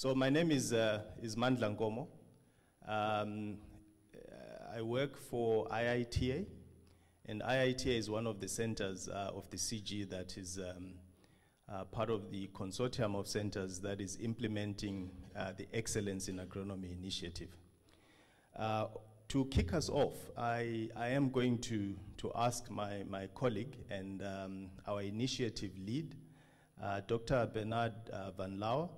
So my name is, uh, is Mandla Nkomo. Um, uh, I work for IITA, and IITA is one of the centers uh, of the CG that is um, uh, part of the consortium of centers that is implementing uh, the Excellence in Agronomy initiative. Uh, to kick us off, I, I am going to, to ask my, my colleague and um, our initiative lead, Dr. Bernard Vanlauwe,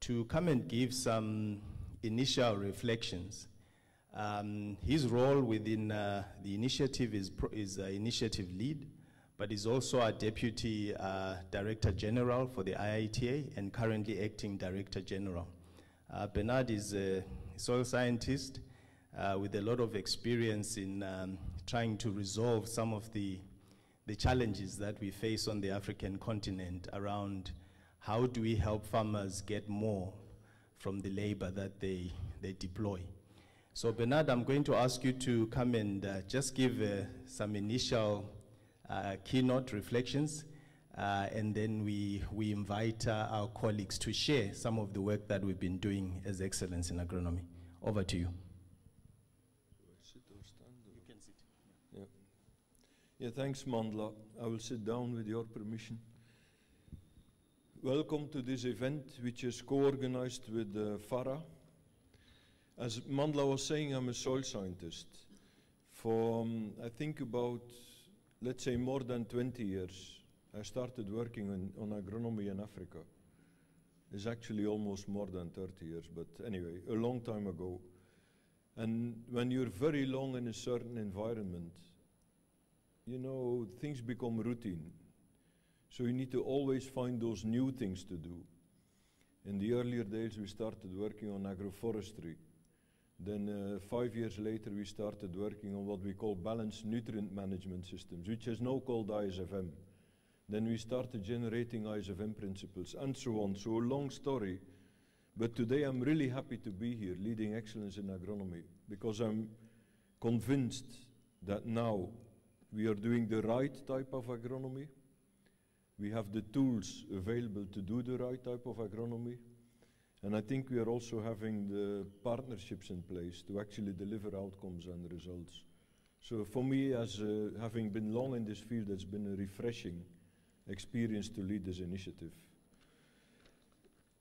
to come and give some initial reflections. Um, his role within uh, the initiative is, is initiative lead, but is also a deputy uh, director general for the IITA and currently acting director general. Uh, Bernard is a soil scientist uh, with a lot of experience in um, trying to resolve some of the, the challenges that we face on the African continent around how do we help farmers get more from the labor that they, they deploy. So, Bernard, I'm going to ask you to come and uh, just give uh, some initial uh, keynote reflections, uh, and then we, we invite uh, our colleagues to share some of the work that we've been doing as Excellence in Agronomy. Over to you. Yeah, thanks, Mandla. I will sit down with your permission. Welcome to this event, which is co-organized with uh, FARA. As Mandla was saying, I'm a soil scientist. For, um, I think about, let's say, more than 20 years, I started working on, on agronomy in Africa. It's actually almost more than 30 years, but anyway, a long time ago. And when you're very long in a certain environment, you know, things become routine. So you need to always find those new things to do. In the earlier days, we started working on agroforestry. Then uh, five years later, we started working on what we call balanced nutrient management systems, which is now called ISFM. Then we started generating ISFM principles and so on. So a long story. But today I'm really happy to be here leading excellence in agronomy because I'm convinced that now we are doing the right type of agronomy. We have the tools available to do the right type of agronomy. And I think we are also having the partnerships in place to actually deliver outcomes and results. So for me, as uh, having been long in this field, it's been a refreshing experience to lead this initiative.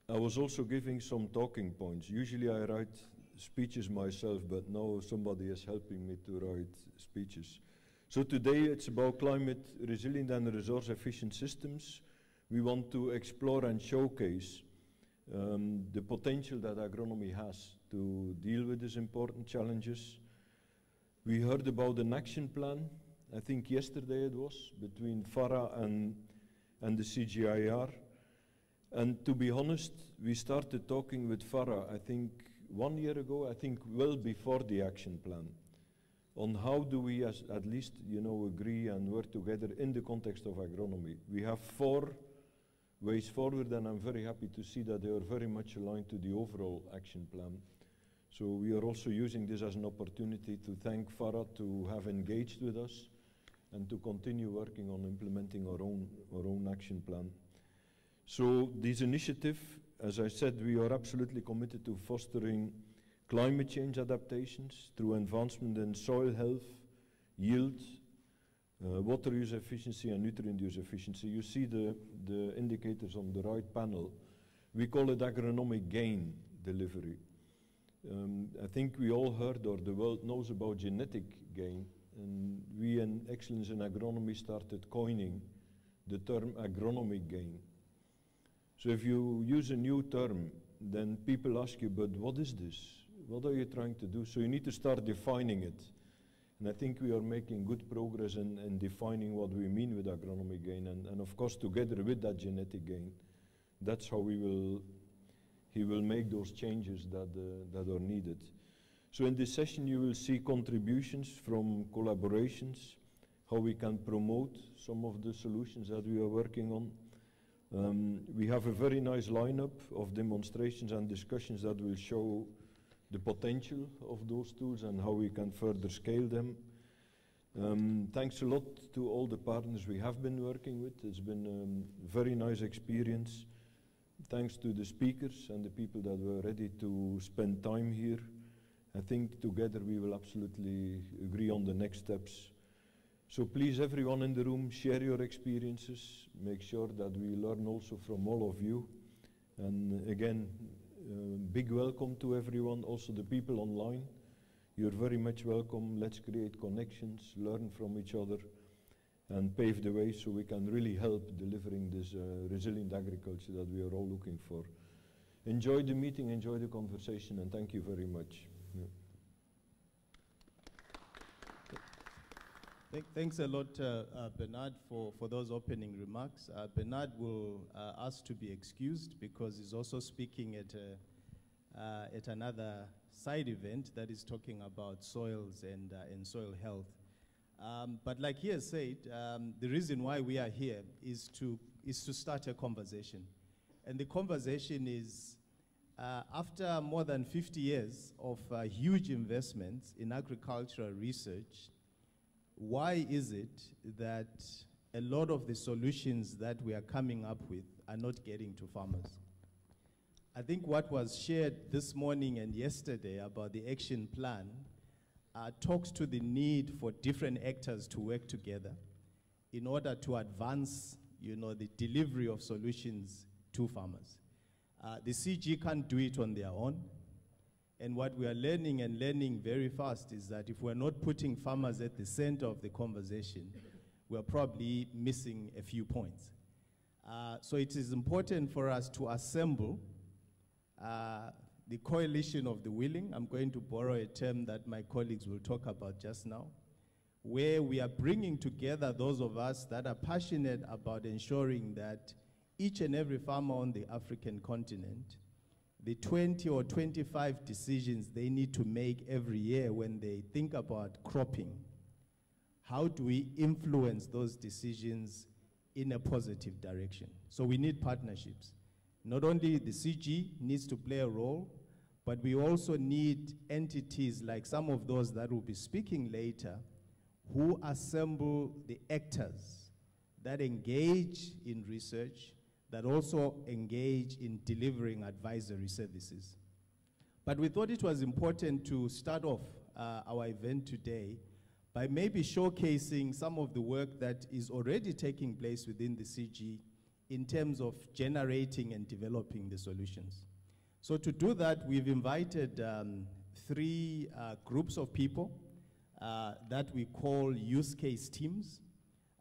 I was also giving some talking points. Usually I write speeches myself, but now somebody is helping me to write speeches. So today it's about climate resilient and resource efficient systems. We want to explore and showcase um, the potential that agronomy has to deal with these important challenges. We heard about an action plan, I think yesterday it was, between FARA and, and the CGIAR. And to be honest, we started talking with FARA, I think one year ago, I think well before the action plan on how do we as, at least you know agree and work together in the context of agronomy. We have four ways forward and I'm very happy to see that they are very much aligned to the overall action plan. So we are also using this as an opportunity to thank FARA to have engaged with us and to continue working on implementing our own, our own action plan. So this initiative, as I said, we are absolutely committed to fostering climate change adaptations through advancement in soil health, yield, uh, water use efficiency and nutrient use efficiency. You see the, the indicators on the right panel. We call it agronomic gain delivery. Um, I think we all heard or the world knows about genetic gain and we in Excellence in Agronomy started coining the term agronomic gain. So if you use a new term, then people ask you, but what is this? What are you trying to do? So you need to start defining it. And I think we are making good progress in, in defining what we mean with agronomic gain. And, and of course, together with that genetic gain, that's how we will, he will make those changes that, uh, that are needed. So in this session, you will see contributions from collaborations, how we can promote some of the solutions that we are working on. Um, we have a very nice lineup of demonstrations and discussions that will show the potential of those tools and how we can further scale them. Um, thanks a lot to all the partners we have been working with. It's been a um, very nice experience. thanks to the speakers and the people that were ready to spend time here. I think together we will absolutely agree on the next steps. So please, everyone in the room, share your experiences. Make sure that we learn also from all of you. And again, big welcome to everyone, also the people online. You're very much welcome. Let's create connections, learn from each other, and pave the way so we can really help delivering this uh, resilient agriculture that we are all looking for. Enjoy the meeting, enjoy the conversation, and thank you very much. Yeah. Th- Thanks a lot, uh, uh, Bernard, for, for those opening remarks. Uh, Bernard will ask to be excused because he's also speaking at, a, at another side event that is talking about soils and, and soil health. Um, but like he has said, um, the reason why we are here is to, is to start a conversation. And the conversation is uh, after more than 50 years of uh, huge investments in agricultural research, why is it that a lot of the solutions that we are coming up with are not getting to farmers? I think what was shared this morning and yesterday about the action plan uh, talks to the need for different actors to work together in order to advance, you know, the delivery of solutions to farmers. Uh, the CG can't do it on their own. And what we are learning and learning very fast is that if we're not putting farmers at the center of the conversation, we're probably missing a few points. Uh, so it is important for us to assemble uh, the coalition of the willing. I'm going to borrow a term that my colleagues will talk about just now, where we are bringing together those of us that are passionate about ensuring that each and every farmer on the African continent the 20 or 25 decisions they need to make every year when they think about cropping, how do we influence those decisions in a positive direction? So we need partnerships. Not only the CG needs to play a role, but we also need entities like some of those that will be speaking later who assemble the actors that engage in research, that also engage in delivering advisory services. But we thought it was important to start off uh, our event today by maybe showcasing some of the work that is already taking place within the CG in terms of generating and developing the solutions. So to do that, we've invited um, three uh, groups of people uh, that we call use case teams.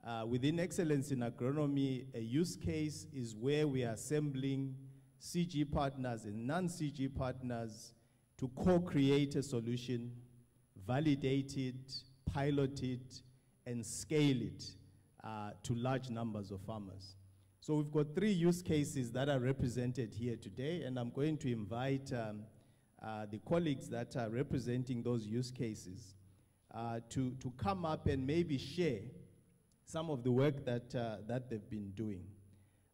Uh, within Excellence in Agronomy, a use case is where we are assembling CG partners and non-CG partners to co-create a solution, validate it, pilot it, and scale it uh, to large numbers of farmers. So we've got three use cases that are represented here today, and I'm going to invite um, uh, the colleagues that are representing those use cases uh, to, to come up and maybe share some of the work that, uh, that they've been doing.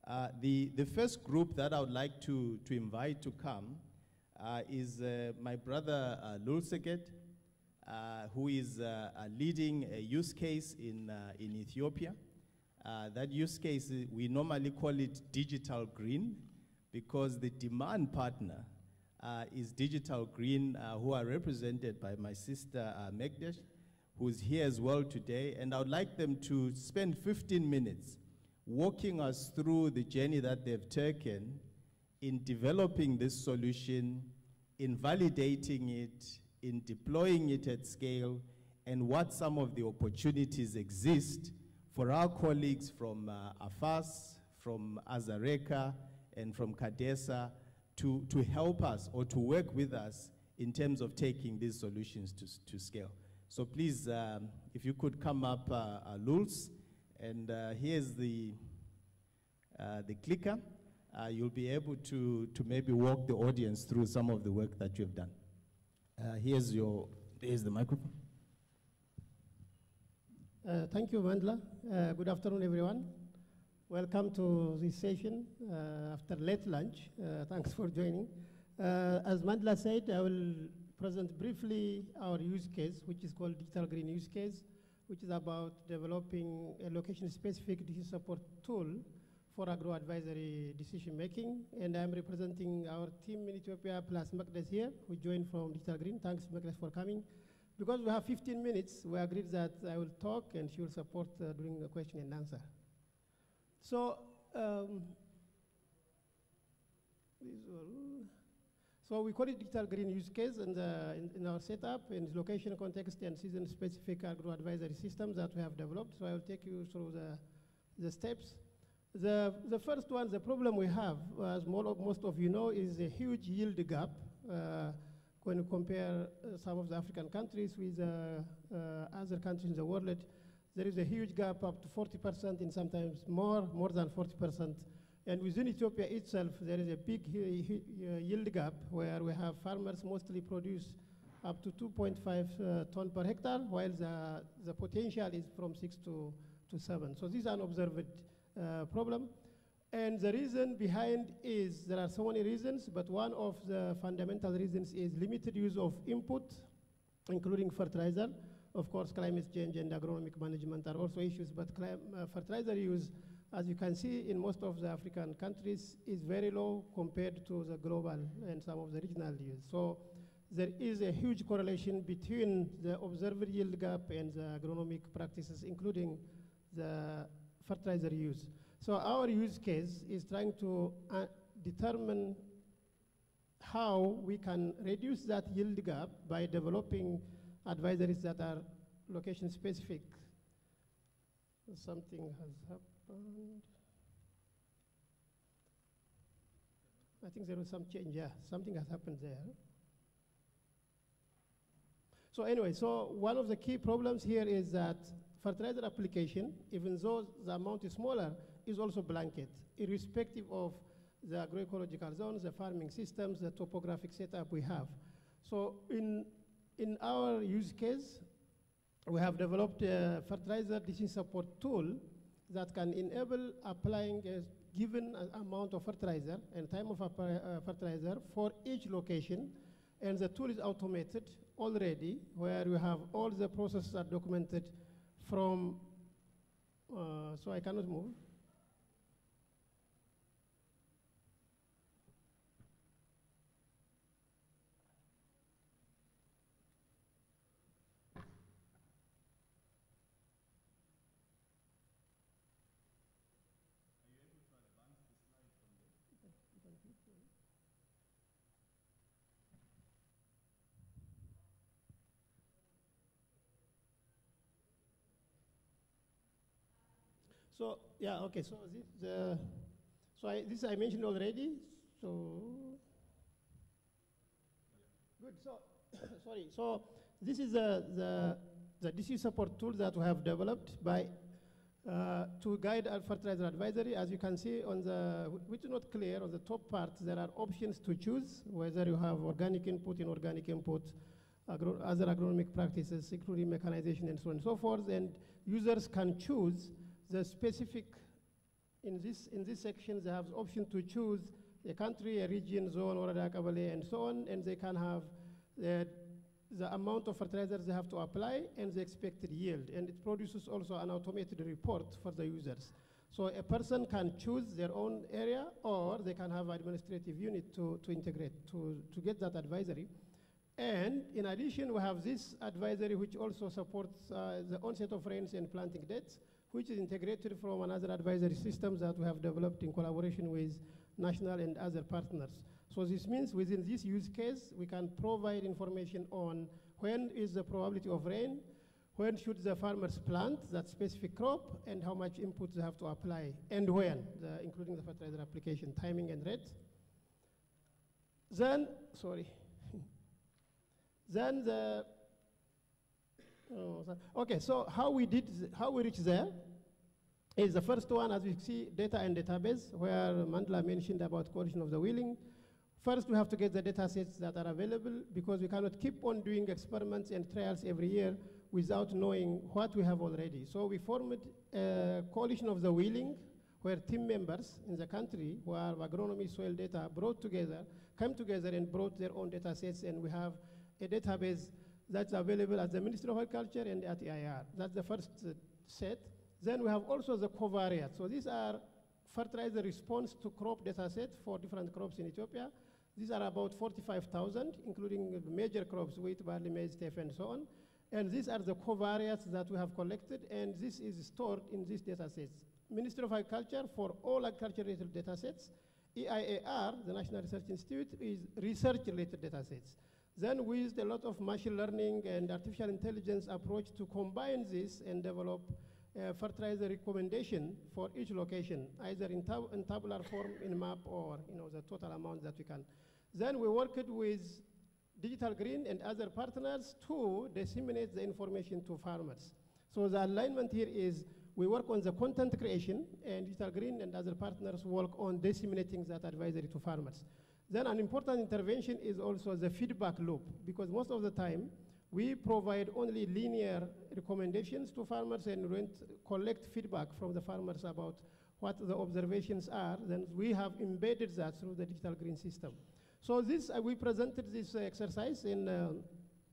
Uh, the, the first group that I would like to, to invite to come uh, is uh, my brother uh, Lulseged, uh, who is uh, leading a use case in, in Ethiopia. That use case, we normally call it digital green because the demand partner is digital green, who are represented by my sister uh, Mekdes, who's here as well today. And I would like them to spend 15 minutes walking us through the journey that they've taken in developing this solution, in validating it, in deploying it at scale, and what some of the opportunities exist for our colleagues from uh, AFAAS, from ASARECA, and from CCARDESA to, to help us or to work with us in terms of taking these solutions to, to scale. So please, um, if you could come up, uh, uh, Lulz, and uh, here's the, uh, the clicker. You'll be able to, to maybe walk the audience through some of the work that you've done. Here's your, here's the microphone. Uh, Thank you, Mandla. Uh, Good afternoon, everyone. Welcome to this session uh, after late lunch. Thanks for joining. As Mandla said, I will present briefly our use case, which is called Digital Green Use Case, which is about developing a location-specific disease support tool for agro-advisory decision making, and I'm representing our team in Ethiopia plus Mekdes here, who joined from Digital Green. Thanks, Mekdes, for coming. Because we have 15 minutes, we agreed that I will talk and she will support uh, during the question and answer. So, um, so we call it digital green use case in, the, in, in our setup in location context and season specific agro advisory systems that we have developed. So I will take you through the, the steps. The, the first one, the problem we have, as most of you know, is a huge yield gap uh, when you compare uh, some of the African countries with uh, uh, other countries in the world. There is a huge gap up to 40% and sometimes more, more than 40%. And within Ethiopia itself, there is a big yield gap where we have farmers mostly produce up to 2.5 uh, ton per hectare, while the, the potential is from 6 to, to 7. So this is an observed uh, problem. And the reason behind is there are so many reasons, but one of the fundamental reasons is limited use of input, including fertilizer. Of course, climate change and agronomic management are also issues, but uh, fertilizer use, as you can see in most of the African countries, is very low compared to the global and some of the regional yields. So there is a huge correlation between the observed yield gap and the agronomic practices, including the fertilizer use. So our use case is trying to uh, determine how we can reduce that yield gap by developing advisories that are location specific. Something has happened. I think there was some change, yeah, something has happened there. So anyway, so one of the key problems here is that fertilizer application, even though the amount is smaller, is also blanket, irrespective of the agroecological zones, the farming systems, the topographic setup we have. So in, in our use case, we have developed a fertilizer decision support tool that can enable applying a given amount of fertilizer and time of uh, fertilizer for each location. And the tool is automated already, where you have all the processes are documented from, uh, so I cannot move. So yeah, okay. So this, uh, so I, this I mentioned already. So good. So sorry. So this is the the the DC support tool that we have developed by uh, to guide our fertilizer advisory. As you can see on the, which is not clear, on the top part, there are options to choose, whether you have organic input, inorganic input, agro other agronomic practices, including mechanization and so on and so forth, and users can choose the specific, in this, in this section, they have the option to choose a country, a region, zone, or a kebele, and so on, and they can have the, the amount of fertilizers they have to apply and the expected yield. And it produces also an automated report for the users. So a person can choose their own area or they can have administrative unit to, to integrate, to, to get that advisory. And in addition, we have this advisory which also supports uh, the onset of rains and planting dates which is integrated from another advisory systems that we have developed in collaboration with national and other partners. So this means within this use case, we can provide information on when is the probability of rain, when should the farmers plant that specific crop, and how much input they have to apply, and when, the, including the fertilizer application, timing and rate. Then, sorry, then the Oh, okay, so how we did, how we reached there is the first one, as we see, data and database, where Mandla mentioned about coalition of the willing. First, we have to get the data sets that are available because we cannot keep on doing experiments and trials every year without knowing what we have already. So we formed a coalition of the willing, where team members in the country who have agronomy soil data brought together, came together and brought their own data sets, and we have a database that's available at the Ministry of Agriculture and at EIAR. That's the first uh, set. Then we have also the covariates. So these are fertilizer response to crop data set for different crops in Ethiopia. These are about 45,000, including major crops, wheat, barley, maize, teff, and so on. And these are the covariates that we have collected, and this is stored in these data sets. Ministry of Agriculture, for all agriculture-related data sets, EIAR, the National Research Institute, is research-related data sets. Then we used a lot of machine learning and artificial intelligence approach to combine this and develop a fertilizer recommendation for each location, either in, tab in tabular form, in map, or you know, the total amount that we can. Then we worked with Digital Green and other partners to disseminate the information to farmers. So the alignment here is we work on the content creation, and Digital Green and other partners work on disseminating that advisory to farmers. Then an important intervention is also the feedback loop, because most of the time, we provide only linear recommendations to farmers and collect feedback from the farmers about what the observations are. Then we have embedded that through the digital green system. So this, uh, we presented this uh, exercise in uh,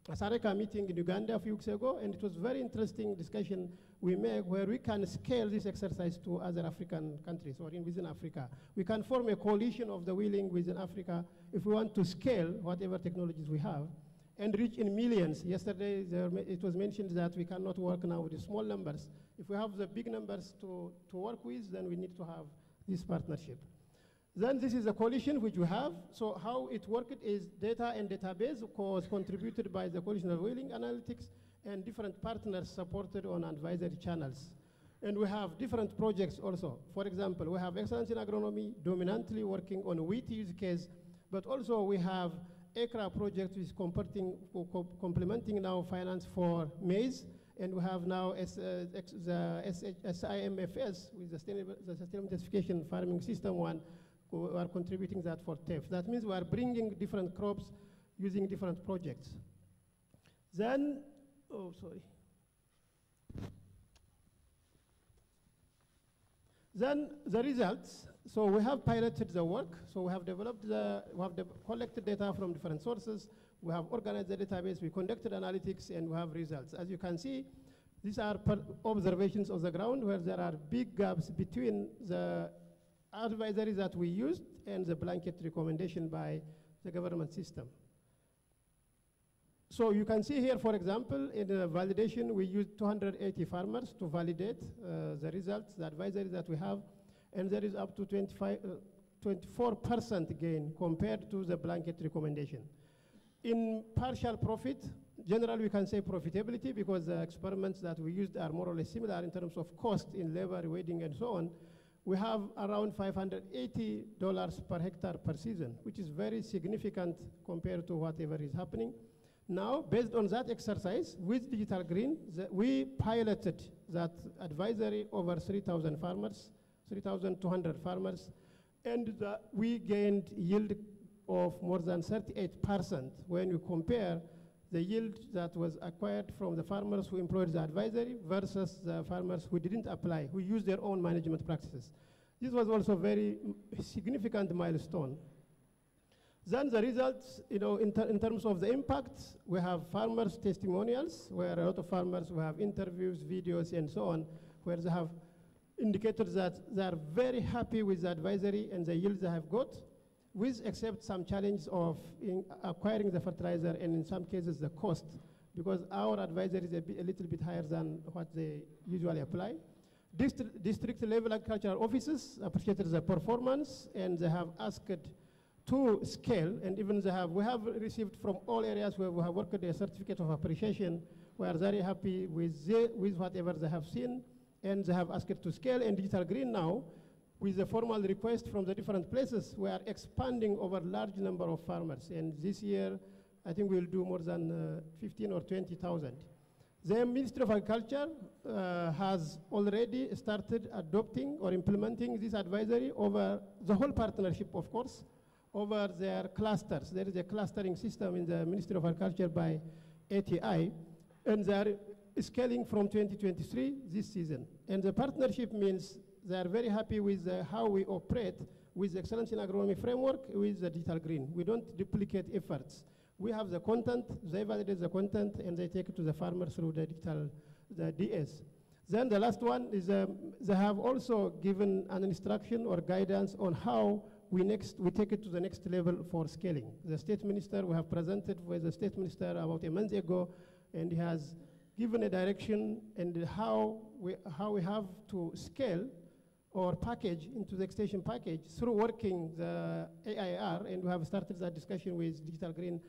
ASARECA meeting in Uganda a few weeks ago, and it was very interesting discussion we made where we can scale this exercise to other African countries or in within Africa. We can form a coalition of the willing within Africa if we want to scale whatever technologies we have and reach in millions. Yesterday, there, it was mentioned that we cannot work now with small numbers. If we have the big numbers to, to work with, then we need to have this partnership. Then this is a coalition which we have. So how it worked is data and database was contributed by the coalition of Whaling Analytics and different partners supported on advisory channels. And we have different projects also. For example, we have Excellence in Agronomy dominantly working on wheat use case, but also we have AICCRA project which is complementing now finance for maize, and we have now S, uh, the SIMFS with the sustainable, the sustainable farming system one, who are contributing that for teff. That means we are bringing different crops using different projects. Then, oh, sorry. Then the results, so we have piloted the work, so we have developed the, we have collected data from different sources, we have organized the database, we conducted analytics, and we have results. As you can see, these are observations of the ground where there are big gaps between the advisories that we used and the blanket recommendation by the government system. So you can see here, for example, in the validation, we used 280 farmers to validate uh, the results, the advisory that we have, and there is up to 25, 24% uh, gain compared to the blanket recommendation. In partial profit, generally we can say profitability because the experiments that we used are more or less similar in terms of cost in labor, weeding, and so on. We have around $580 per hectare per season, which is very significant compared to whatever is happening. Now, based on that exercise with Digital Green, we piloted that advisory over 3,000 farmers, 3,200 farmers, and we gained yield of more than 38% when you compare the yield that was acquired from the farmers who employed the advisory versus the farmers who didn't apply, who used their own management practices. This was also a very significant milestone then the results, you know, in, ter in terms of the impact, we have farmers' testimonials, where a lot of farmers, we have interviews, videos, and so on, where they have indicated that they are very happy with the advisory and the yields they have got, with except some challenge of acquiring the fertilizer and in some cases the cost, because our advisory is a, a little bit higher than what they usually apply. District, district level agricultural offices appreciated the performance and they have asked to scale, and even they have, we have received from all areas where we have worked a certificate of appreciation. We are very happy with, the, with whatever they have seen, and they have asked to scale. And Digital Green now, with the formal request from the different places, we are expanding over a large number of farmers. And this year, I think we'll do more than uh, 15 or 20,000. The Ministry of Agriculture uh, has already started adopting or implementing this advisory over the whole partnership, of course, over their clusters. There is a clustering system in the Ministry of Agriculture by ATI, and they are scaling from 2023 this season. And the partnership means they are very happy with uh, how we operate with the Excellence in Agronomy framework with the Digital Green. We don't duplicate efforts. We have the content, they validate the content, and they take it to the farmers through the digital, the DS. Then the last one is um, they have also given an instruction or guidance on how we next we take it to the next level for scaling. The state minister we have presented with the state minister about a month ago, and he has given a direction and how we how we have to scale or package into the extension package through working the EIAR, and we have started that discussion with Digital Green.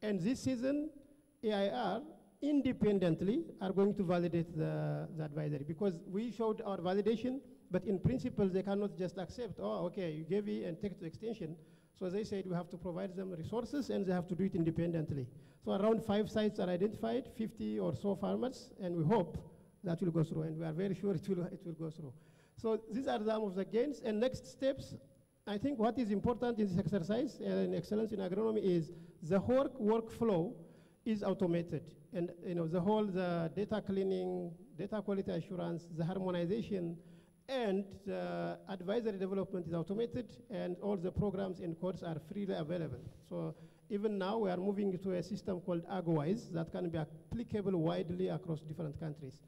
And this season, EIAR independently are going to validate the, the advisory because we showed our validation, but in principle, they cannot just accept, oh, okay, you gave it and take it to extension. So they said we have to provide them resources and they have to do it independently. So around five sites are identified, 50 or so farmers, and we hope that will go through, and we are very sure it will, it will go through. So these are some of the gains, and next steps, I think what is important in this exercise and excellence in agronomy is the whole workflow is automated. And you know, the whole the data cleaning, data quality assurance, the harmonization, and the advisory development is automated, and all the programs and codes are freely available. So even now, we are moving to a system called AgWise that can be applicable widely across different countries.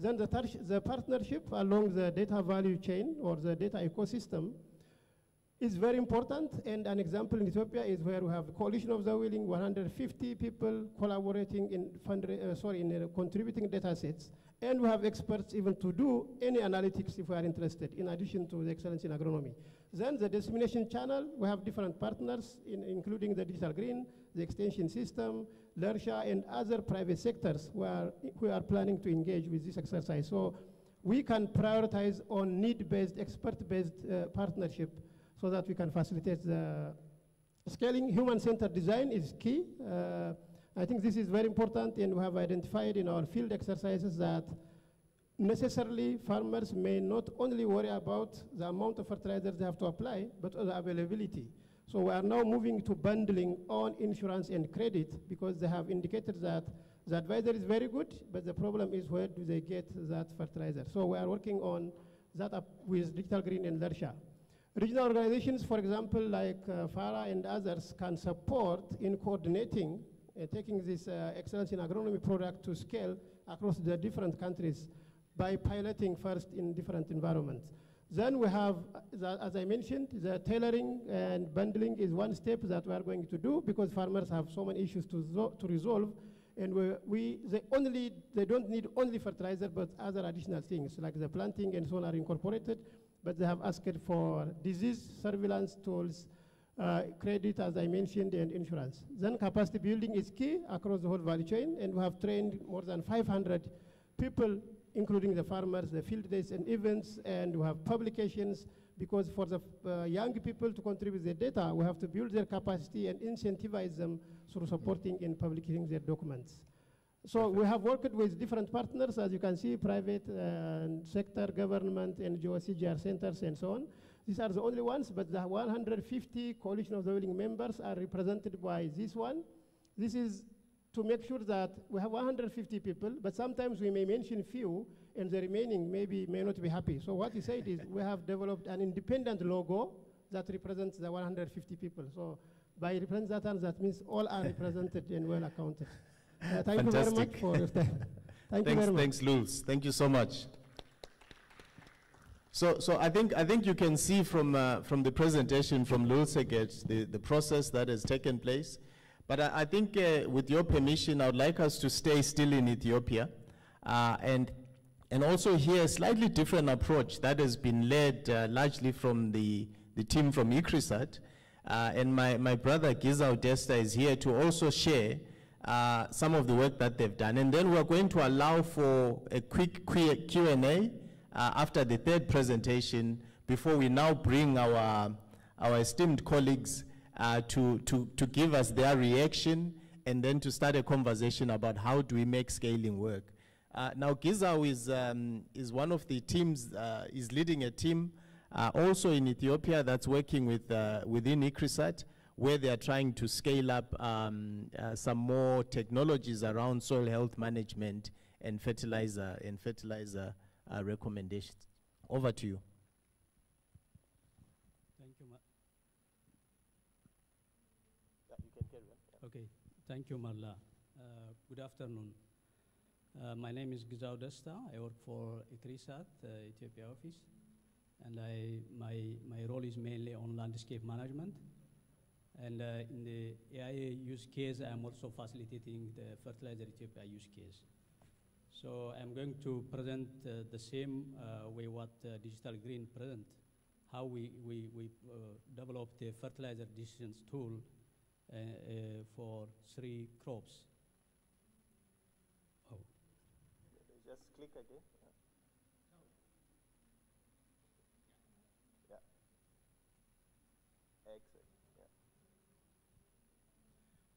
Then the, the partnership along the data value chain or the data ecosystem is very important. And an example in Ethiopia is where we have a Coalition of the Willing, 150 people collaborating in, uh, sorry, in uh, contributing data sets. And we have experts even to do any analytics if we are interested, in addition to the excellence in agronomy. Then the dissemination channel, we have different partners, in, including the Digital Green, the extension system, LERSHA, and other private sectors who are, who are planning to engage with this exercise. So we can prioritize on need-based, expert-based uh, partnership so that we can facilitate the scaling. Human-centered design is key. Uh, I think this is very important, and we have identified in our field exercises that necessarily farmers may not only worry about the amount of fertilizers they have to apply, but the availability. So we are now moving to bundling on insurance and credit because they have indicated that the advisor is very good, but the problem is where do they get that fertilizer? So we are working on that with Digital Green and LERSHA. Regional organizations, for example, like uh, FARA and others, can support in coordinating uh, taking this uh, excellence in agronomy product to scale across the different countries by piloting first in different environments. Then we have, the, as I mentioned, the tailoring and bundling is one step that we are going to do because farmers have so many issues to, to resolve. And we, we they, only, they don't need only fertilizer, but other additional things like the planting and so on are incorporated. But they have asked for disease surveillance tools, uh, credit, as I mentioned, and insurance. Then capacity building is key across the whole value chain, and we have trained more than 500 people including the farmers, the field days and events, and we have publications, because for the uh, young people to contribute their data, we have to build their capacity and incentivize them through supporting and publishing their documents. So Perfect. we have worked with different partners, as you can see, private uh, sector, government, NGO, CGIAR centers, and so on. These are the only ones, but the 150 Coalition of the Willing members are represented by this one. This is to make sure that we have 150 people, but sometimes we may mention few, and the remaining maybe may not be happy. So what he said is we have developed an independent logo that represents the 150 people. So by representing that, that means all are represented and well accounted. Uh, thank Fantastic. you very much for your time. Thank thanks, you very much. Thanks, Lulz. Thank you so much. So, so I think I think you can see from uh, from the presentation from Lulseged the the process that has taken place. But I, I think uh, with your permission, I would like us to stay still in Ethiopia uh, and, and also hear a slightly different approach that has been led uh, largely from the, the team from ICRISAT. Uh, and my, my brother Gizaw Desta is here to also share uh, some of the work that they've done. And then we're going to allow for a quick Q&A uh, after the third presentation before we now bring our, our esteemed colleagues uh, to, to, to give us their reaction and then to start a conversation about how do we make scaling work. Uh, now, Gizaw is, um, is one of the teams, uh, is leading a team uh, also in Ethiopia that's working with, uh, within ICRISAT, where they are trying to scale up um, uh, some more technologies around soil health management and fertilizer and fertilizer recommendations. Over to you. Okay, thank you, Marla. Uh, good afternoon. Uh, my name is Gizaw Desta. I work for ICRISAT, uh, Ethiopia office, and I, my, my role is mainly on landscape management. And uh, in the EiA use case, I'm also facilitating the fertilizer Ethiopia use case. So I'm going to present uh, the same uh, way what uh, Digital Green present, how we, we, we uh, developed the fertilizer decisions tool uh, uh, for three crops. Oh. Just click again. Yeah. Excellent.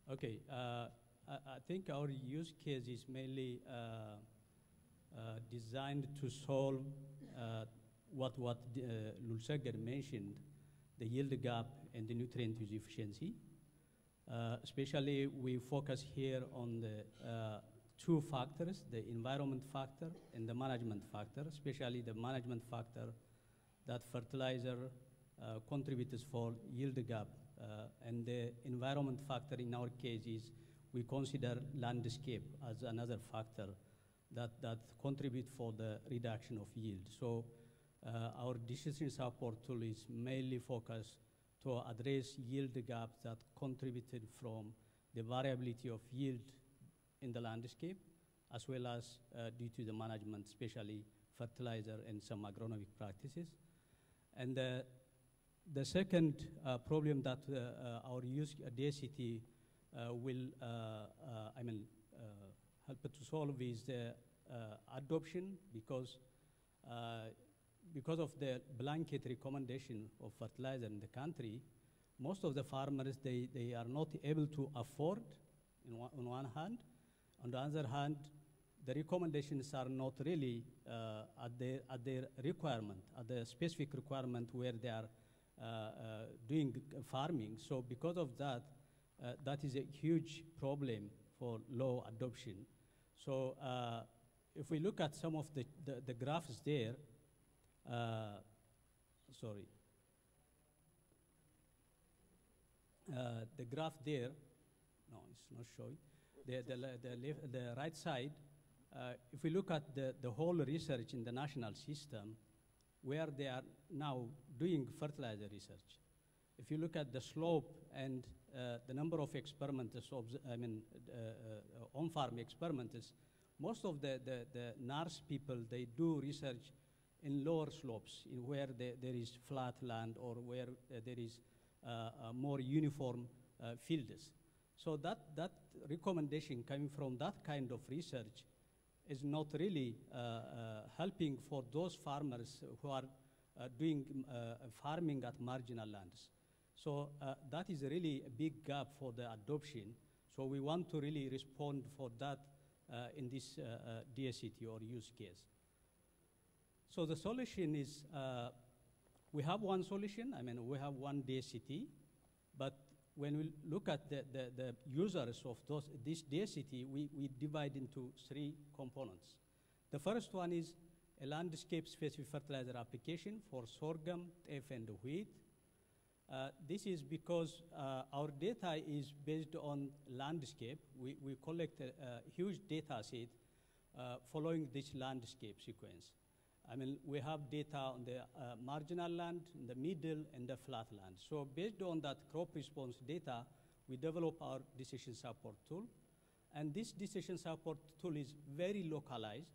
Yeah. Okay, uh, I, I think our use case is mainly uh, uh, designed to solve uh, what what uh, mentioned, the yield gap and the nutrient use efficiency. Uh, especially, we focus here on the uh, two factors: the environment factor and the management factor. Especially the management factor that fertilizer uh, contributes for yield gap, uh, and the environment factor in our case is we consider landscape as another factor that, that contribute for the reduction of yield. So uh, our decision support tool is mainly focused to address yield gaps that contributed from the variability of yield in the landscape, as well as uh, due to the management, especially fertilizer and some agronomic practices. And uh, the second uh, problem that uh, uh, our use DSCT uh, will, I mean, help to solve is the adoption because, because of the blanket recommendation of fertilizer in the country, most of the farmers, they, they are not able to afford in one, on one hand. On the other hand, the recommendations are not really uh, at, their, at their requirement, at the specific requirement where they are uh, uh, doing farming. So because of that, uh, that is a huge problem for low adoption. So uh, if we look at some of the, the, the graphs there, uh, sorry, uh, the graph there, no, it's not showing. The, the, the, left, the right side, uh, if we look at the, the whole research in the national system, where they are now doing fertilizer research, if you look at the slope and uh, the number of experiments, obs- I mean, uh, uh, on-farm experiments, most of the, the, the NARS people, they do research in lower slopes, in where the, there is flat land or where uh, there is uh, uh, more uniform uh, fields. So that, that recommendation coming from that kind of research is not really helping for those farmers who are doing farming at marginal lands. So that is really a big gap for the adoption. So we want to really respond for that uh, in this uh, uh, or use case. So the solution is uh, we have one solution. I mean, we have one DSCT, but when we look at the, the, the users of those, this DSCT, we, we divide into three components. The first one is a landscape specific fertilizer application for sorghum, teff, and wheat. Uh, this is because uh, our data is based on landscape. We, we collect a, a huge data set uh, following this landscape sequence. I mean, we have data on the uh, marginal land, the middle, and the flat land. So based on that crop response data, we develop our decision support tool. And this decision support tool is very localized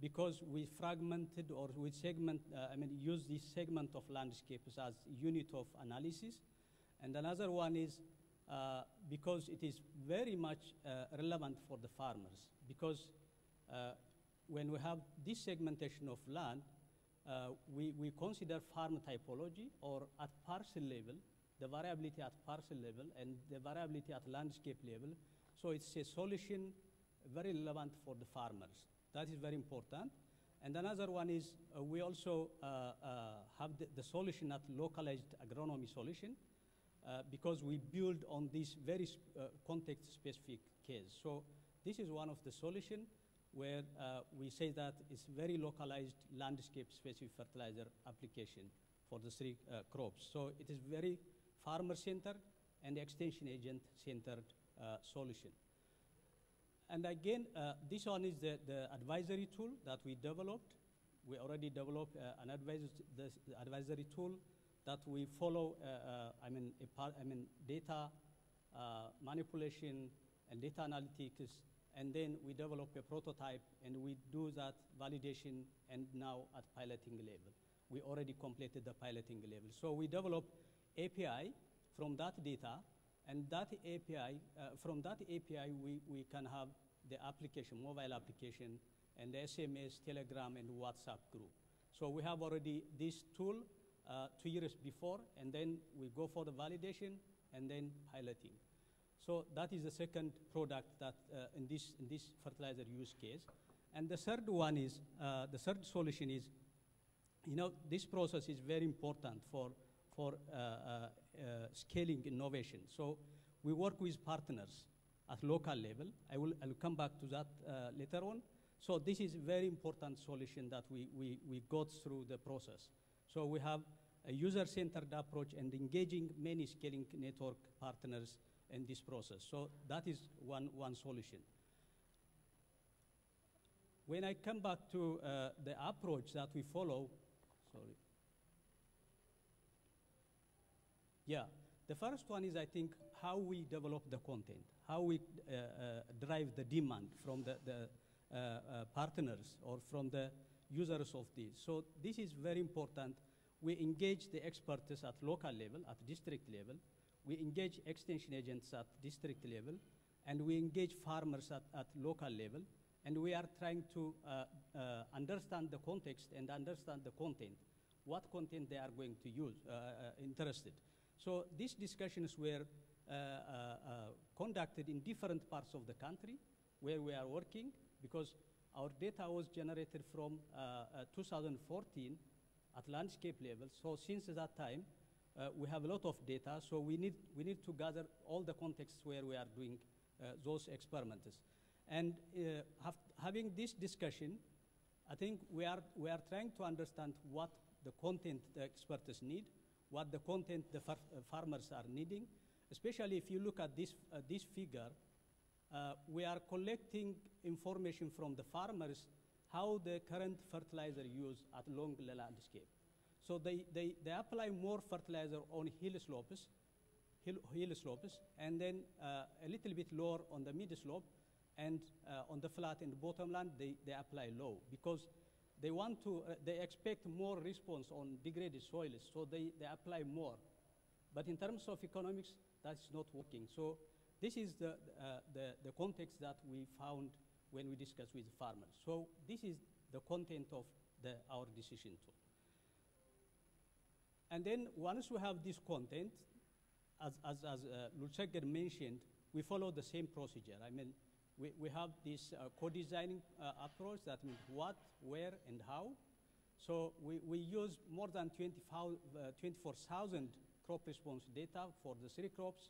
because we fragmented or we segment, uh, I mean, use this segment of landscapes as unit of analysis. And another one is uh, because it is very much uh, relevant for the farmers because uh, when we have this segmentation of land, uh, we, we consider farm typology or at parcel level, the variability at parcel level and the variability at landscape level. So it's a solution very relevant for the farmers. That is very important. And another one is uh, we also uh, uh, have the, the solution at localized agronomy solution uh, because we build on this very sp- uh, context-specific case. So this is one of the solution where uh, we say that it's very localized landscape-specific fertilizer application for the three uh, crops. So it is very farmer-centered and extension agent-centered uh, solution. And again, uh, this one is the, the advisory tool that we developed. We already developed uh, an advisory tool that we follow, uh, I, mean, I mean, data manipulation and data analytics, and then we develop a prototype and we do that validation and now at piloting level. We already completed the piloting level. So we develop API from that data, and that API, uh, from that API, we, we can have the application, mobile application, and the SMS, Telegram, and WhatsApp group. So we have already this tool uh, two years before, and then we go for the validation and then piloting. So that is the second product that uh, in, this, in this fertilizer use case. And the third one is, uh, the third solution is, you know, this process is very important for, for uh, uh, uh, scaling innovation. So we work with partners at local level. I will, I will come back to that uh, later on. So this is a very important solution that we, we, we got through the process. So we have a user-centered approach and engaging many scaling network partners in this process. So that is one, one solution. When I come back to uh, the approach that we follow, sorry. Yeah, the first one is I think how we develop the content, how we uh, uh, drive the demand from the, the uh, uh, partners or from the users of this. So this is very important. We engage the experts at local level, at district level. We engage extension agents at district level, and we engage farmers at, at local level. And we are trying to uh, uh, understand the context and understand the content, what content they are going to use, uh, uh, interested. So these discussions were uh, conducted in different parts of the country where we are working because our data was generated from uh, uh, 2014 at landscape level. So since that time, uh, we have a lot of data, so we need, we need to gather all the contexts where we are doing uh, those experiments. And uh, have, having this discussion, I think we are, we are trying to understand what the content the experts need, what the content the far, uh, farmers are needing, especially if you look at this, uh, this figure, uh, we are collecting information from the farmers how the current fertilizer use at long landscape. So they, they, they apply more fertilizer on hill slopes, hill, hill slopes, and then uh, a little bit lower on the mid slope, and uh, on the flat and bottomland they, they apply low because they want to, uh, they expect more response on degraded soils, so they, they apply more. But in terms of economics, that's not working. So this is the, uh, the, the context that we found when we discuss with farmers. So this is the content of the, our decision tool. And then once we have this content, as, as, as uh, mentioned, we follow the same procedure. I mean, we, we have this uh, co-designing uh, approach that means what, where, and how. So we, we use more than 20, uh, 24,000 crop response data for the three crops,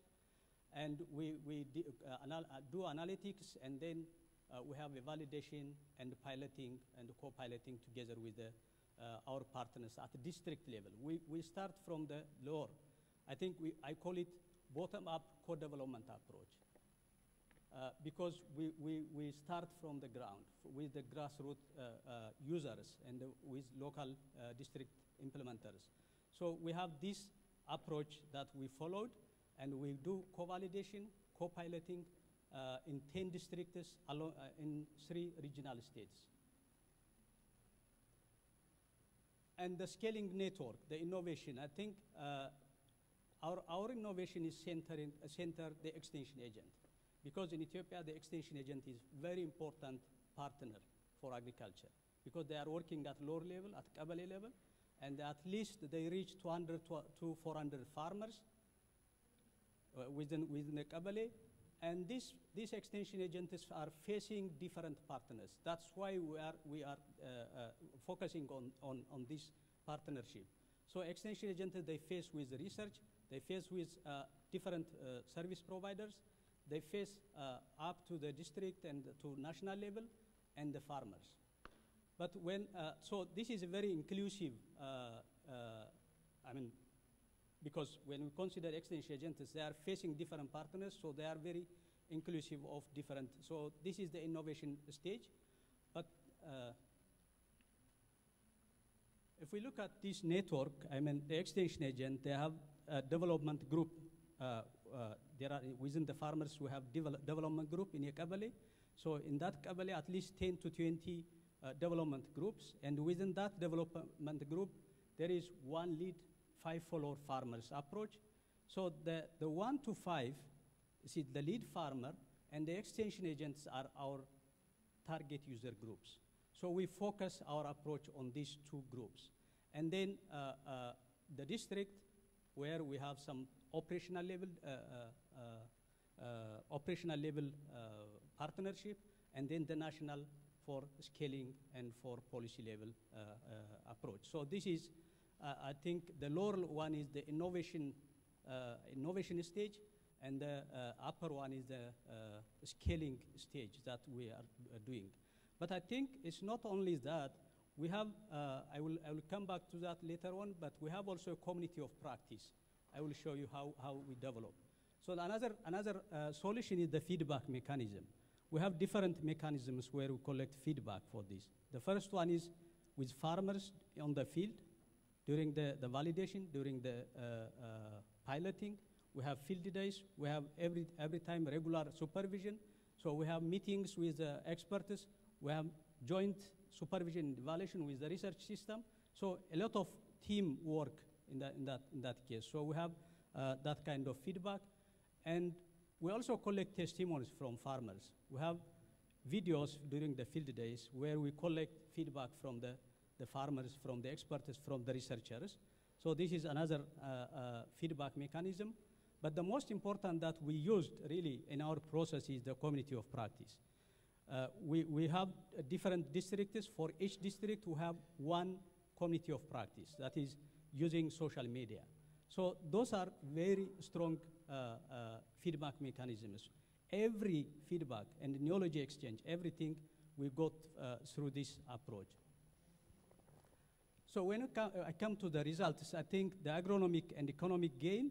and we, we di- uh, anal- uh, do analytics, and then uh, we have a validation and piloting and co-piloting together with the, our partners at the district level. We, we start from the lower. I think we, I call it bottom-up co-development approach. Uh, because we, we, we start from the ground with the grassroots uh, uh, users and uh, with local uh, district implementers. So we have this approach that we followed, and we do co-validation, co-piloting uh, in 10 districts uh, in three regional states. And the scaling network, the innovation, I think uh, our, our innovation is centering, uh, center the extension agent. Because in Ethiopia, the extension agent is very important partner for agriculture because they are working at lower level, at Kebele level, and at least they reach 200 to to 400 farmers uh, within, within the Kebele. And this, these extension agents are facing different partners. That's why we are, we are uh, uh, focusing on, on, on this partnership. So extension agents, they face with research, they face with uh, different uh, service providers, they face uh, up to the district and to national level, and the farmers. But when, uh, so this is a very inclusive, I mean, because when we consider extension agents, they are facing different partners, so they are very inclusive of different. So this is the innovation stage. But uh, if we look at this network, I mean, the extension agent, they have a development group. Uh, uh, there are within the farmers who have devel- development group in a kebele. So in that kebele, at least 10 to 20 uh, development groups, and within that development group, there is one lead, five follower farmers approach. So the, the one to five, see the lead farmer and the extension agents are our target user groups. So we focus our approach on these two groups. And then uh, uh, the district, where we have some operational level, uh, uh, uh, uh, operational level partnership, and then the national for scaling and for policy level approach. So this is, I think, the lower one is the innovation, uh, innovation stage, and the uh, upper one is the uh, scaling stage that we are uh, doing. But I think it's not only that. We have, uh, I, will, I will come back to that later on, but we have also a community of practice. I will show you how, how we develop. So another, another uh, solution is the feedback mechanism. We have different mechanisms where we collect feedback for this. The first one is with farmers on the field during the, the validation, during the uh, uh, piloting. We have field days. We have every, every time regular supervision. So we have meetings with experts. We have joint supervision and evaluation with the research system. So a lot of team work in that, in that, in that case. So we have uh, that kind of feedback. And we also collect testimonies from farmers. We have videos during the field days where we collect feedback from the, the farmers, from the experts, from the researchers. So this is another uh, uh, feedback mechanism. But the most important that we used really in our process is the community of practice. Uh, we, we have different districts. For each district, we have one community of practice that is using social media. So those are very strong uh, uh, feedback mechanisms. Every feedback and knowledge exchange, everything we got uh, through this approach. So when I come, to the results, I think the agronomic and economic gain,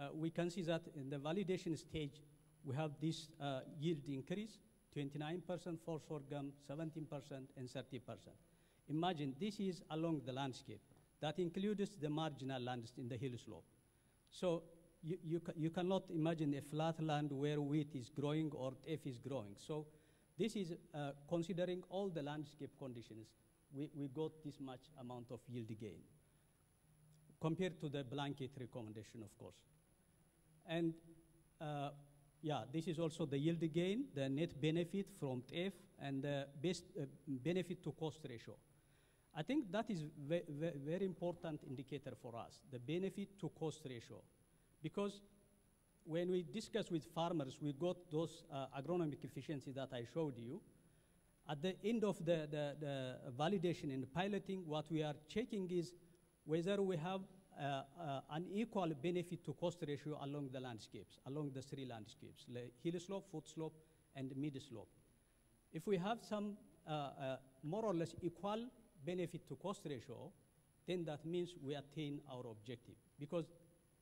uh, we can see that in the validation stage, we have this uh, yield increase, 29% for sorghum, 17% and 30%. Imagine this is along the landscape. That includes the marginal lands in the hill slope. So you, you, ca- you cannot imagine a flat land where wheat is growing or teff is growing. So this is uh, considering all the landscape conditions, we, we got this much amount of yield gain compared to the blanket recommendation, of course. And uh, yeah, this is also the yield gain, the net benefit from teff, and the best uh, benefit to cost ratio. I think that is ve- ve- very important indicator for us, the benefit to cost ratio, because when we discuss with farmers, we got those uh, agronomic efficiency that I showed you. At the end of the, the, the validation and piloting, what we are checking is whether we have uh, uh, an equal benefit to cost ratio along the landscapes, along the three landscapes, hill slope, foot slope, and mid slope. If we have some uh, uh, more or less equal benefit to cost ratio, then that means we attain our objective. Because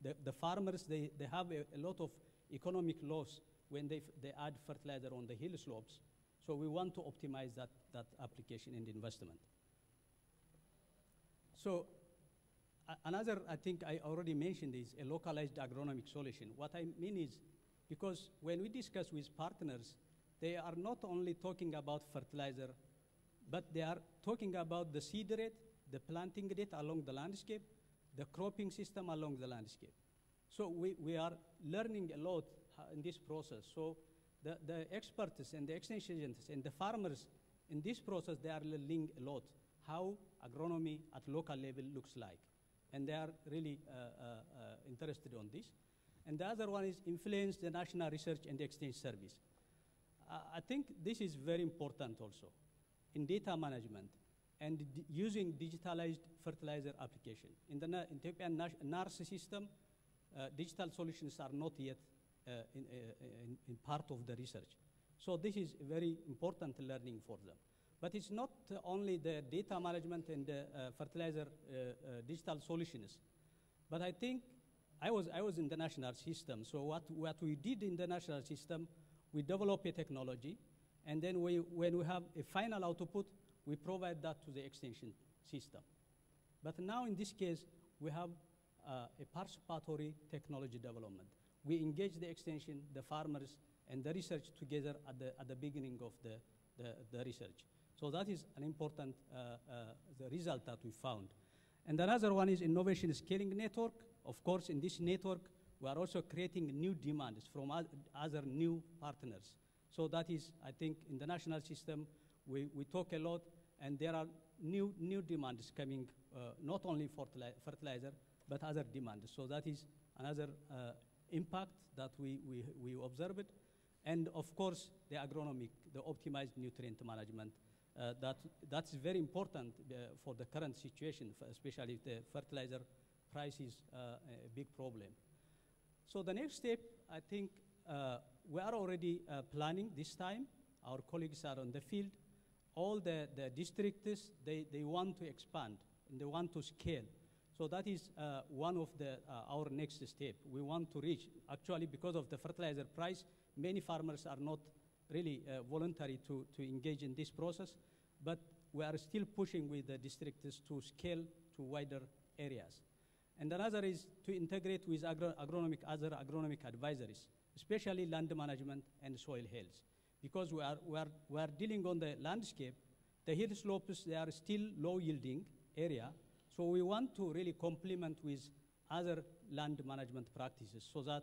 the, the farmers, they, they have a, a lot of economic loss when they, they add fertilizer on the hill slopes. So we want to optimize that, that application and investment. So a- another, I think I already mentioned is a localized agronomic solution. What I mean is, because when we discuss with partners, they are not only talking about fertilizer, but they are talking about the seed rate, the planting rate along the landscape, the cropping system along the landscape. So we, we are learning a lot uh, in this process. So the, the experts and the extension agents and the farmers in this process, they are learning a lot how agronomy at local level looks like. And they are really uh, uh, uh, interested on this. And the other one is influence the National Research and Exchange Service. I think this is very important also in data management and using digitalized fertilizer application. In the Ethiopian NARS system, uh, digital solutions are not yet in, uh, in, in part of the research. So this is very important learning for them. But it's not uh, only the data management and the uh, fertilizer uh, uh, digital solutions, but I think I was, I was in the national system. So what, what we did in the national system, we develop a technology, and then we, when we have a final output, we provide that to the extension system. But now in this case, we have uh, a participatory technology development. We engage the extension, the farmers, and the research together at the, at the beginning of the, the, the research. So that is an important uh, uh, the result that we found. And another one is innovation scaling network. Of course, in this network, we are also creating new demands from other new partners. So that is, I think, in the national system, we, we talk a lot, and there are new, new demands coming, uh, not only fertilizer, but other demands. So that is another uh, impact that we, we, we observed. And of course, the agronomic, the optimized nutrient management. Uh, that, that's very important uh, for the current situation, especially if the fertilizer price is uh, a big problem. So the next step, I think, uh, we are already uh, planning this time. Our colleagues are on the field. All the, the districts, they, they want to expand and they want to scale. So that is uh, one of the, uh, our next step. We want to reach, actually because of the fertilizer price, many farmers are not really uh, voluntary to, to engage in this process, but we are still pushing with the districts to scale to wider areas. And another is to integrate with agro agronomic, other agronomic advisories, especially land management and soil health. Because we are, we, are, we are dealing on the landscape, the hill slopes, they are still low yielding area, so we want to really complement with other land management practices so that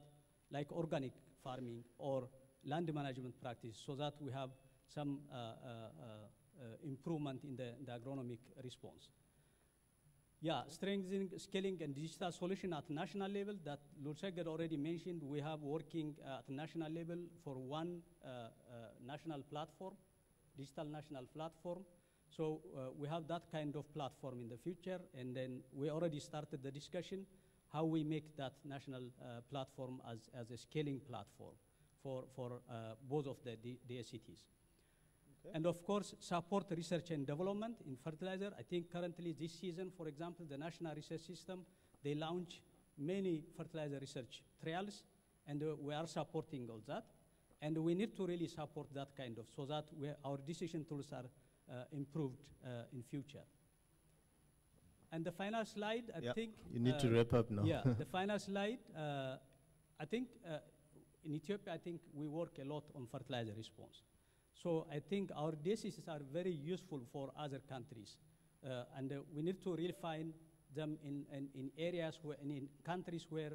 like organic farming or land management practice so that we have some uh, uh, uh, improvement in the, the, agronomic response. Yeah, strengthening, scaling, and digital solution at national level that Lulseg already mentioned. We have working at national level for one uh, uh, national platform, digital national platform, so uh, we have that kind of platform in the future, and then we already started the discussion how we make that national uh, platform as, as a scaling platform for, for uh, both of the DSCTs. Okay. And of course, support research and development in fertilizer. I think currently this season, for example, the National Research System, they launch many fertilizer research trials, and uh, we are supporting all that. And we need to really support that kind of, so that our decision tools are improved uh, in future. And the final slide, I think. You need to uh, wrap up now. yeah, the final slide. I think in Ethiopia, I think we work a lot on fertilizer response. So I think our DSCs are very useful for other countries. Uh, and uh, we need to refine them in, in, in areas where, in, in countries where,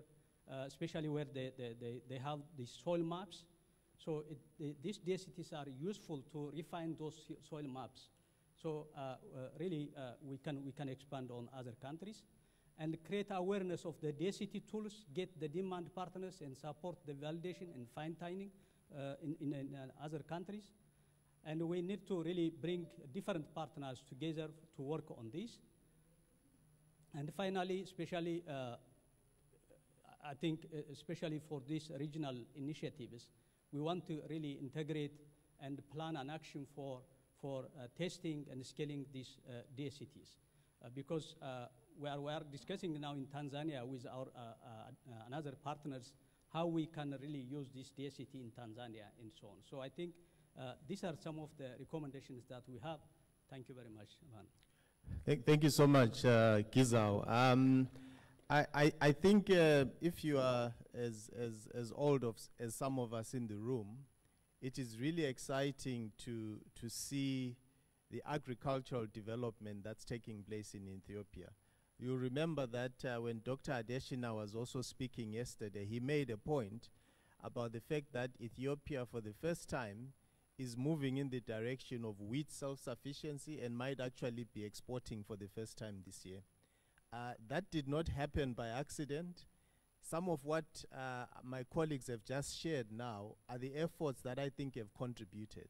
uh, especially where they, they, they, they have the soil maps so it, the, these DSCTs are useful to refine those soil maps. So uh, uh, really, uh, we, can, we can expand on other countries and create awareness of the DSCT tools, get the demand partners and support the validation and fine-tuning uh, in, in, in other countries. And we need to really bring different partners together to work on this. And finally, especially, uh, I think, especially for these regional initiatives, we want to really integrate and plan an action for, for uh, testing and scaling these uh, DSCTs. Uh, because uh, we are, we are discussing now in Tanzania with our uh, uh, another partners how we can really use this DSCT in Tanzania and so on. So I think these are some of the recommendations that we have. Thank you very much, Van. Thank, you so much, Gizaw. Um, I, I, think uh, if you are as, as, as old of, as some of us in the room, it is really exciting to, to see the agricultural development that's taking place in Ethiopia. You remember that uh, when Dr. Adesina was also speaking yesterday, he made a point about the fact that Ethiopia, for the first time, is moving in the direction of wheat self-sufficiency and might actually be exporting for the first time this year. Uh, that did not happen by accident. Some of what uh, my colleagues have just shared now are the efforts that I think have contributed.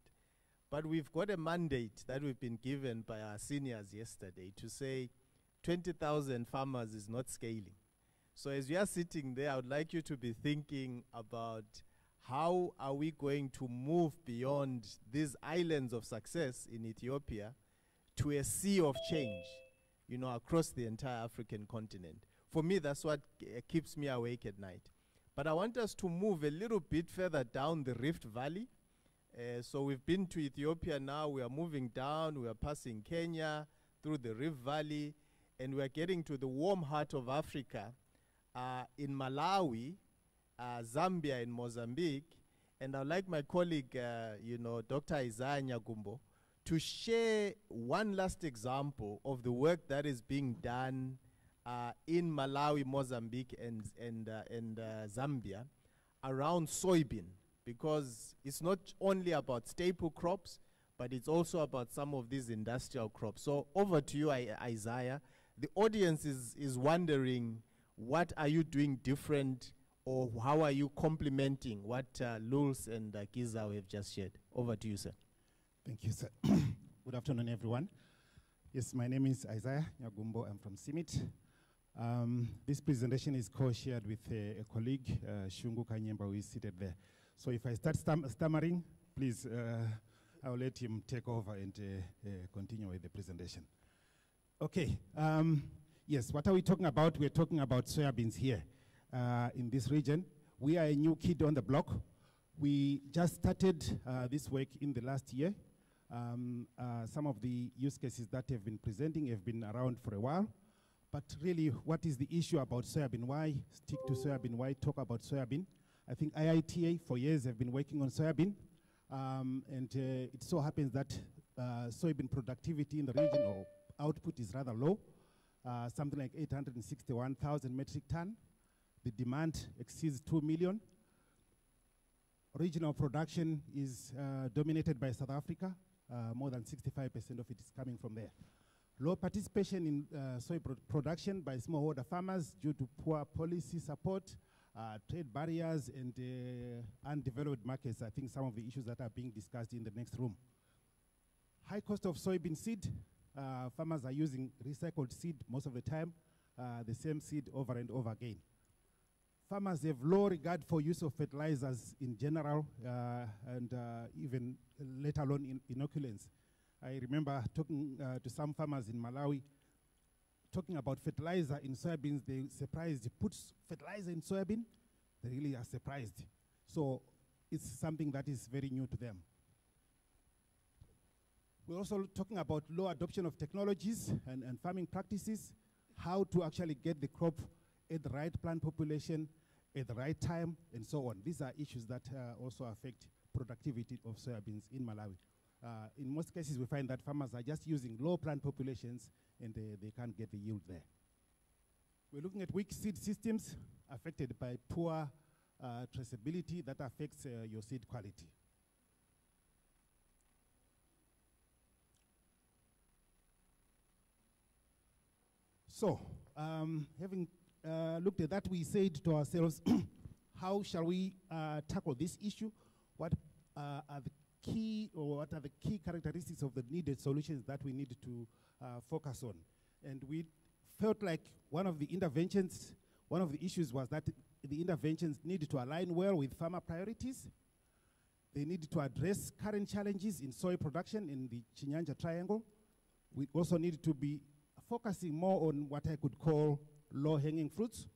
But we've got a mandate that we've been given by our seniors yesterday to say 20,000 farmers is not scaling. So as you are sitting there, I would like you to be thinking about how are we going to move beyond these islands of success in Ethiopia to a sea of change you know, across the entire African continent. for me, that's what uh, keeps me awake at night. But I want us to move a little bit further down the Rift Valley. Uh, so we've been to Ethiopia now, we are moving down, we are passing Kenya through the Rift Valley, and we are getting to the warm heart of Africa uh, in Malawi, uh, Zambia, and Mozambique. And I'd like my colleague, uh, you know, Dr. Isaiah Nyagumbo, to share one last example of the work that is being done uh, in Malawi, Mozambique, and, and, uh, and uh, Zambia around soybean because it's not only about staple crops, but it's also about some of these industrial crops. So over to you, I- Isaiah. The audience is, is wondering what are you doing different or how are you complementing what uh, Lulz and uh, Gizaw have just shared? Over to you, sir. Thank you, sir. Good afternoon, everyone. Yes, my name is Isaiah Nyagumbo. I'm from CIMMYT. Um, this presentation is co-shared with uh, a colleague, uh, Shungu Kanyemba, who is seated there. So if I start stam- stammering, please, uh, I'll let him take over and uh, uh, continue with the presentation. Okay, um, yes, what are we talking about? We're talking about soybeans here uh, in this region. We are a new kid on the block. We just started this work in the last year. Um, uh, some of the use cases that have been presenting have been around for a while. But really, what is the issue about soybean? Why stick to soybean? Why talk about soybean? I think IITA for years have been working on soybean. Um, and uh, it so happens that uh, soybean productivity in the region or output is rather low, uh, something like 861,000 metric ton. The demand exceeds 2 million. Regional production is uh, dominated by South Africa. Uh, more than 65% of it is coming from there. Low participation in uh, soy pro- production by smallholder farmers due to poor policy support, uh, trade barriers, and uh, undeveloped markets. I think some of the issues that are being discussed in the next room. High cost of soybean seed. Uh, farmers are using recycled seed most of the time, the same seed over and over again. Farmers have low regard for use of fertilizers in general, uh, and uh, even let alone in inoculants. I remember talking uh, to some farmers in Malawi, talking about fertilizer in soybeans. They surprised. Puts fertilizer in soybean, they really are surprised. So it's something that is very new to them. We're also talking about low adoption of technologies and, and farming practices, how to actually get the crop at the right plant population, at the right time, and so on. These are issues that uh, also affect productivity of soybeans in Malawi. Uh, in most cases, we find that farmers are just using low plant populations and they, they can't get the yield there. We're looking at weak seed systems affected by poor uh, traceability that affects uh, your seed quality. So, um, having uh, looked at that, we said to ourselves, how shall we uh, tackle this issue? What uh, are the key or what are the key characteristics of the needed solutions that we need to uh, focus on? And we felt like one of the interventions, one of the issues was that the interventions needed to align well with farmer priorities. They needed to address current challenges in soy production in the Chinyanja Triangle. We also needed to be focusing more on what I could call low-hanging fruits.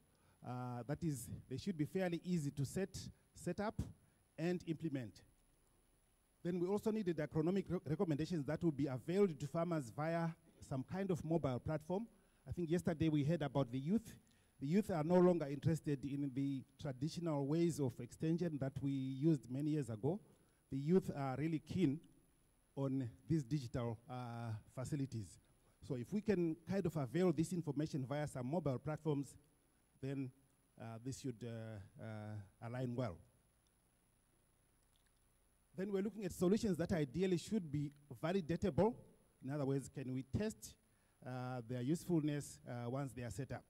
Uh, that is, they should be fairly easy to set, set up and implement. Then we also needed agronomic re- recommendations that would be availed to farmers via some kind of mobile platform. I think yesterday we heard about the youth. The youth are no longer interested in the traditional ways of extension that we used many years ago. The youth are really keen on these digital uh, facilities. So if we can kind of avail this information via some mobile platforms, then uh, this should uh, uh, align well. Then we're looking at solutions that ideally should be validatable. In other words, can we test uh, their usefulness uh, once they are set up?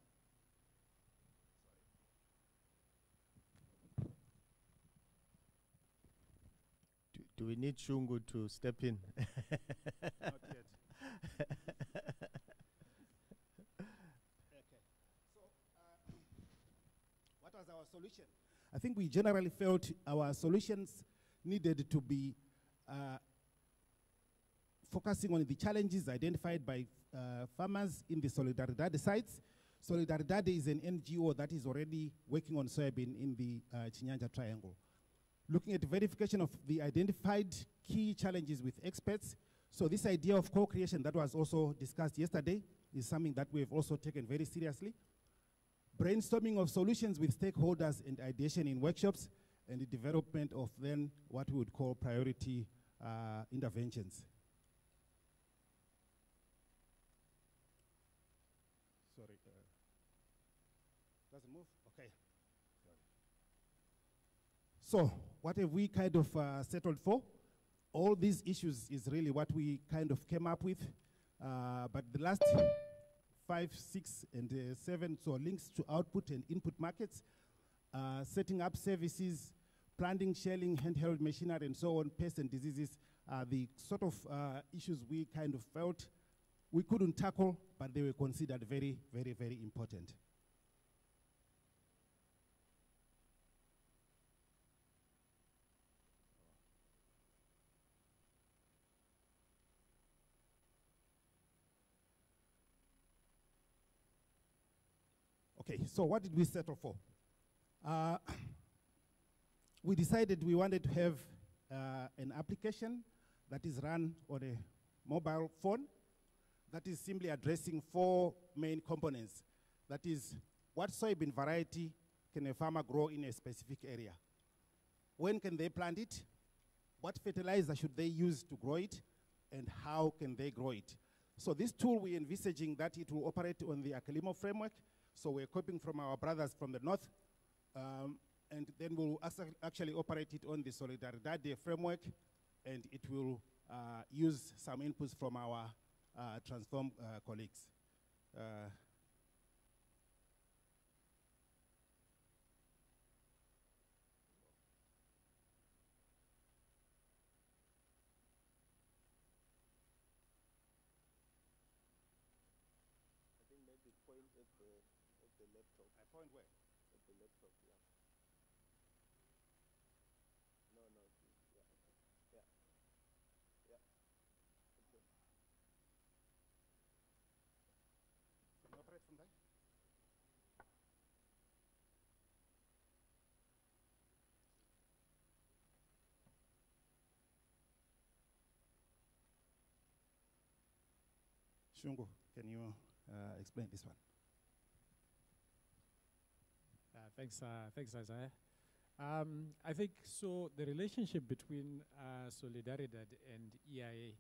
Do, do we need Shungu to step in? Not yet. What was our solution? I think we generally felt our solutions needed to be uh, focusing on the challenges identified by uh, farmers in the Solidaridad sites. Solidaridad is an NGO that is already working on soybean in the uh, Chinyanja Triangle. Looking at verification of the identified key challenges with experts. So this idea of co-creation that was also discussed yesterday is something that we have also taken very seriously. Brainstorming of solutions with stakeholders and ideation in workshops and the development of then what we would call priority uh, interventions. Sorry. Uh, doesn't move? Okay. So, what have we kind of uh, settled for? All these issues is really what we kind of came up with. Uh, but the last five, six, and uh, seven, so links to output and input markets, uh, setting up services, planting, shelling, handheld machinery, and so on, pests and diseases, are the sort of uh, issues we kind of felt we couldn't tackle, but they were considered very, very, very important. Okay, so what did we settle for? Uh, we decided we wanted to have uh, an application that is run on a mobile phone that is simply addressing four main components. That is, what soybean variety can a farmer grow in a specific area? When can they plant it? What fertilizer should they use to grow it? And how can they grow it? So this tool, we're envisaging that it will operate on the Akilimo framework. So we're copying from our brothers from the north. Um, and then we'll actually operate it on the Solidaridad framework. And it will uh, use some inputs from our uh, transform uh, colleagues. Uh, point at the at the laptop. I point where? At the laptop, yeah. No, no, yeah, okay. yeah, yeah. Okay. Can you operate from there? Shungu, can you uh, explain this one? Uh, thanks, uh, thanks, Isaiah. Um, I think so. The relationship between uh, Solidaridad and EiA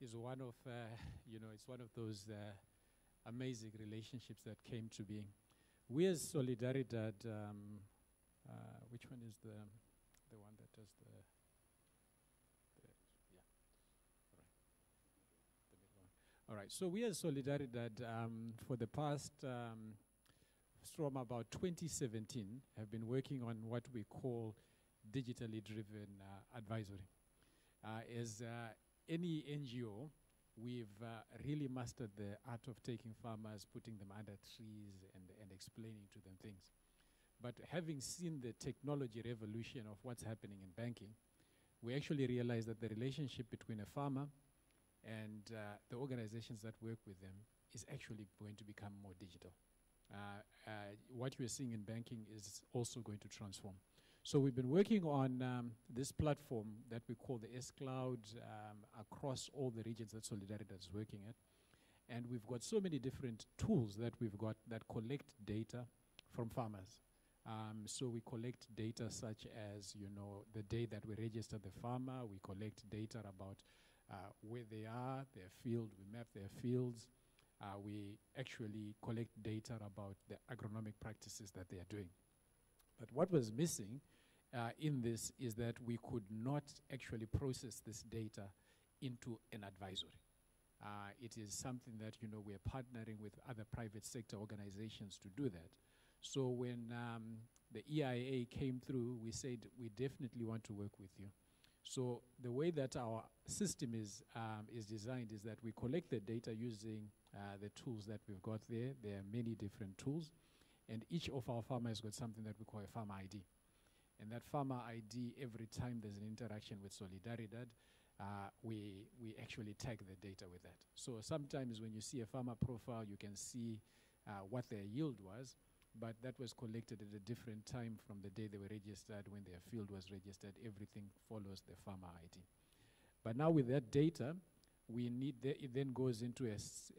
is one of, uh, you know, it's one of those uh, amazing relationships that came to being. We as Solidaridad, um, uh, which one is the the one that does the yeah, all right, the middle one. All right. So we as Solidaridad, um, for the past um, from about 2017 have been working on what we call digitally driven uh, advisory. Uh, as uh, any NGO, we've uh, really mastered the art of taking farmers, putting them under trees, and, and explaining to them things. But having seen the technology revolution of what's happening in banking, we actually realized that the relationship between a farmer and uh, the organizations that work with them is actually going to become more digital. Uh, uh, what we're seeing in banking is also going to transform. So we've been working on um, this platform that we call the S-Cloud um, across all the regions that Solidaridad is working at. And we've got so many different tools that we've got that collect data from farmers. Um, so we collect data such as, you know, the day that we register the farmer, we collect data about uh, where they are, their field, we map their fields, uh, we actually collect data about the agronomic practices that they are doing. But what was missing uh, in this is that we could not actually process this data into an advisory. Uh, it is something that you know we're partnering with other private sector organizations to do that. So when um, the EiA came through, we said we definitely want to work with you. So the way that our system is um, is designed is that we collect the data using uh, the tools that we've got there. There are many different tools, and each of our farmers got something that we call a farmer ID. And that farmer ID, every time there's an interaction with Solidaridad, uh, we, we actually tag the data with that. So sometimes when you see a farmer profile, you can see uh, what their yield was, but that was collected at a different time from the day they were registered, when their field was registered. Everything follows the farmer ID. But now with that data, we need it then goes into a,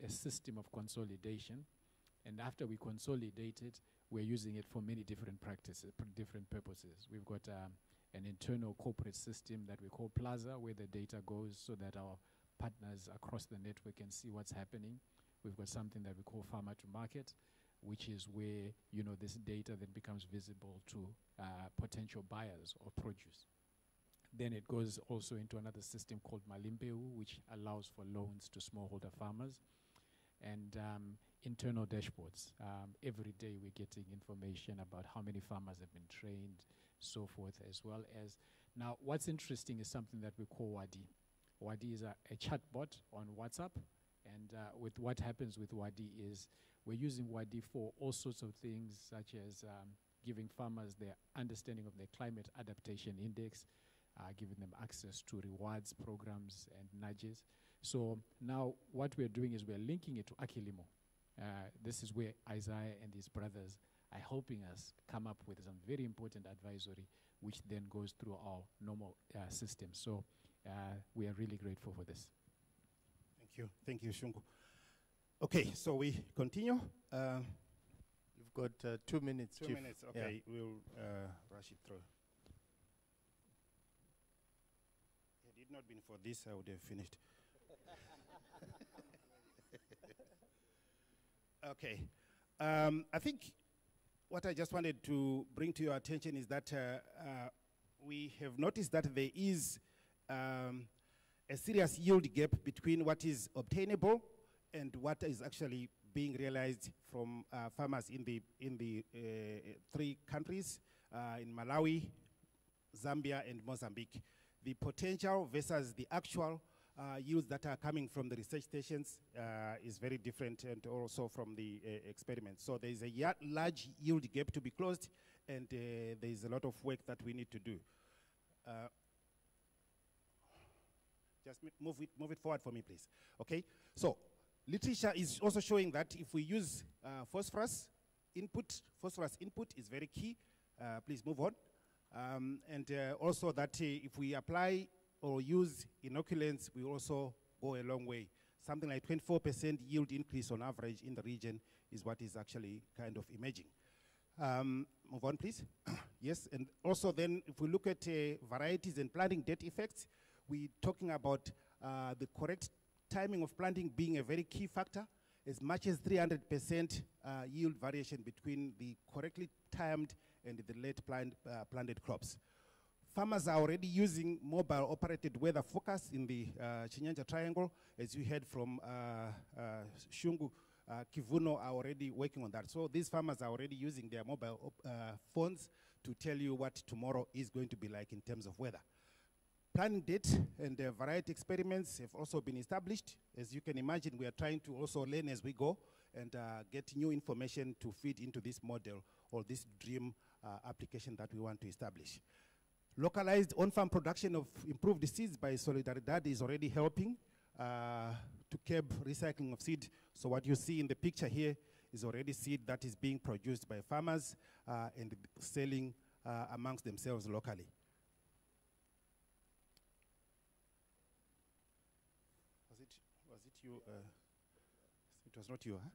system of consolidation. And after we consolidate it, we're using it for many different practices, pr- different purposes. We've got um, an internal corporate system that we call Plaza, where the data goes so that our partners across the network can see what's happening. We've got something that we call Farmer to Market, which is where you know this data then becomes visible to uh, potential buyers of produce. Then it goes also into another system called Malimbeu, which allows for loans to smallholder farmers, and um, internal dashboards. Um, every day we're getting information about how many farmers have been trained, so forth, as well as now. What's interesting is something that we call Wadi. Wadi is a, a chatbot on WhatsApp, and uh, with what happens with Wadi is we're using Wadi for all sorts of things, such as um, giving farmers their understanding of their climate adaptation index, uh, giving them access to rewards programs and nudges. So now what we're doing is we're linking it to Akilimo. Uh, this is where Isaiah and his brothers are helping us come up with some very important advisory, which then goes through our normal uh, system. So uh, we are really grateful for this. Thank you. Thank you, Shungu. Okay, so we continue. Uh, You've got uh, two minutes, two Chief. minutes. Okay, we'll uh, rush it through. Had it not been for this, I would have finished. okay. Um, I think what I just wanted to bring to your attention is that uh, uh, we have noticed that there is um, a serious yield gap between what is obtainable and what is actually being realized from uh, farmers in the in the uh, three countries uh, in Malawi, Zambia, and Mozambique. The potential versus the actual uh, yields that are coming from the research stations is very different, and also from the experiments. So there is a large yield gap to be closed, and there is a lot of work that we need to do. Just move it, move it forward for me, please. Okay. So literature is also showing that if we use uh, phosphorus input, phosphorus input is very key. Uh, please move on. Um, and uh, also that uh, if we apply or use inoculants, we also go a long way. Something like 24% yield increase on average in the region is what is actually kind of emerging. Um, move on, please. yes, and also then if we look at uh, varieties and planting date effects, we're talking about uh, the correct timing of planting being a very key factor, as much as 300% uh, yield variation between the correctly timed and the late plant, uh, planted crops. Farmers are already using mobile operated weather focus in the uh, Chinyanja Triangle. As you heard from uh, uh, Shungu, uh, Kivuno are already working on that. So these farmers are already using their mobile phones to tell you what tomorrow is going to be like in terms of weather. Planning date and uh, variety experiments have also been established. As you can imagine, we are trying to also learn as we go and uh, get new information to feed into this model or this dream uh, application that we want to establish. Localized on-farm production of improved seeds by Solidaridad is already helping uh, to curb recycling of seed. So what you see in the picture here is already seed that is being produced by farmers uh, and selling uh, amongst themselves locally. Was it, you? Uh, it was not you, huh?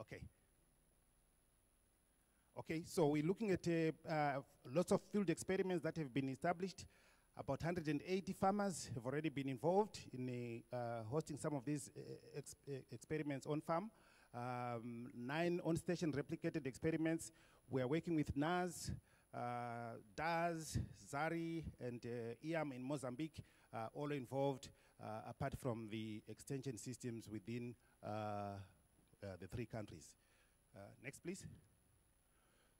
Okay. Okay, so we're looking at uh, uh, lots of field experiments that have been established. About 180 farmers have already been involved in uh, uh, hosting some of these uh, ex- uh, experiments on farm. Um, nine on station replicated experiments. We are working with NAS, DAS, ZARI, and IAM in Mozambique, all involved, uh, apart from the extension systems within uh, uh, the three countries. Uh, next, please.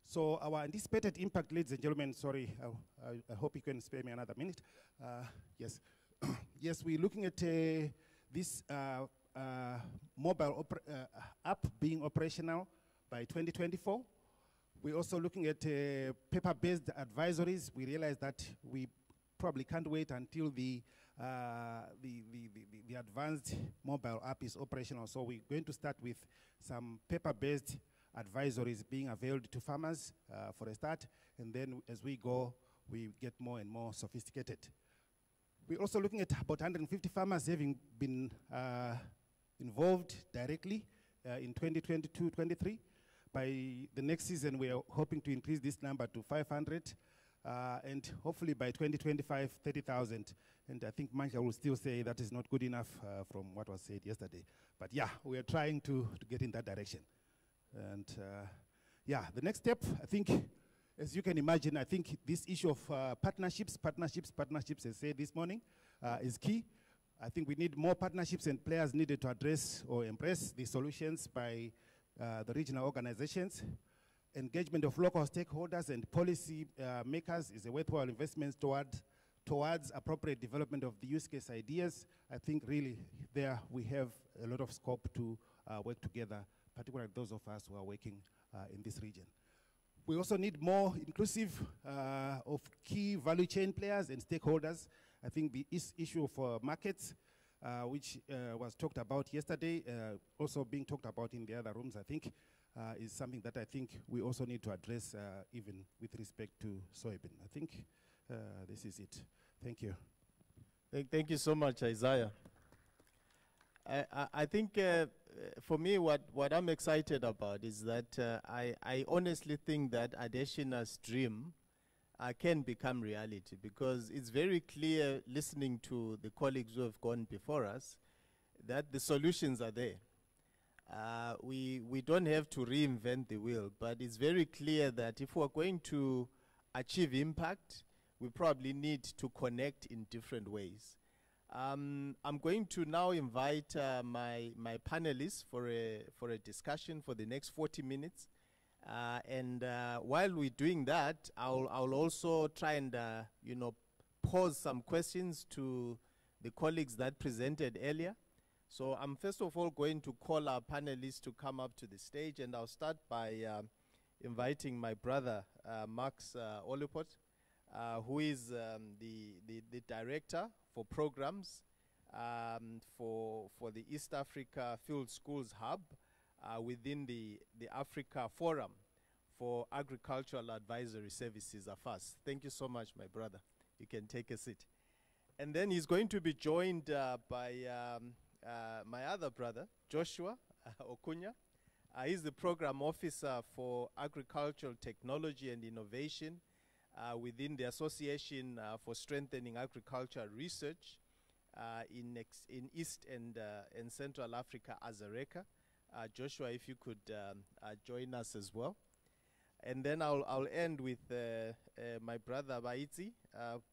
So our anticipated impact, ladies and gentlemen, sorry, I, I, I hope you can spare me another minute. Uh, yes, yes, we're looking at uh, this uh, uh, mobile uh, app being operational by 2024. We're also looking at uh, paper-based advisories. We realize that we probably can't wait until the uh, the, the, the, the- advanced mobile app is operational. So we're going to start with some paper-based advisories being availed to farmers uh, for a start, and then as we go, we get more and more sophisticated. We're also looking at about 150 farmers having been uh, involved directly uh, in 2022-23. By the next season, we are hoping to increase this number to 500, uh, and hopefully by 2025, 30,000. And I think Manja will still say that is not good enough uh, from what was said yesterday. But yeah, we are trying to, to get in that direction. And uh, yeah, the next step, I think, as you can imagine, I think this issue of uh, partnerships, partnerships, partnerships, as said this morning, uh, is key. I think we need more partnerships and players needed to address or embrace the solutions by uh, the regional organizations. Engagement of local stakeholders and policy uh, makers is a worthwhile investment toward, towards appropriate development of the use case ideas. I think really there we have a lot of scope to uh, work together, particularly those of us who are working uh, in this region. We also need more inclusive uh, of key value chain players and stakeholders. I think the is issue of uh, markets, uh, which was talked about yesterday, also being talked about in the other rooms, I think, uh, is something that I think we also need to address uh, even with respect to soybean. I think uh, this is it. Thank you. Thank, thank you so much, Isaiah. I, I, I think uh, for me, what, what I'm excited about is that uh, I, I honestly think that Adesina's dream uh, can become reality because it's very clear listening to the colleagues who have gone before us that the solutions are there. Uh, we, we don't have to reinvent the wheel, but it's very clear that if we're going to achieve impact, we probably need to connect in different ways. Um, I'm going to now invite uh, my, my panelists for a, for a discussion for the next 40 minutes. Uh, and uh, while we're doing that, I'll, I'll also try and, uh, you know, pose some questions to the colleagues that presented earlier. So I'm first of all going to call our panelists to come up to the stage, and I'll start by um, inviting my brother, uh, Max uh, Olupot, uh, who is um, the, the, the director for programs um, for, for the East Africa Field Schools Hub uh, within the, the Africa Forum for Agricultural Advisory Services, AFAAS. Thank you so much, my brother. You can take a seat. And then he's going to be joined uh, by um, uh, my other brother, Joshua uh, Okunya. Uh, he's the program officer for agricultural technology and innovation within the Association for Strengthening Agricultural Research in, in East and, Central Africa, ASARECA. Joshua, if you could um, join us as well. And then I'll, I'll end with my brother Baitsi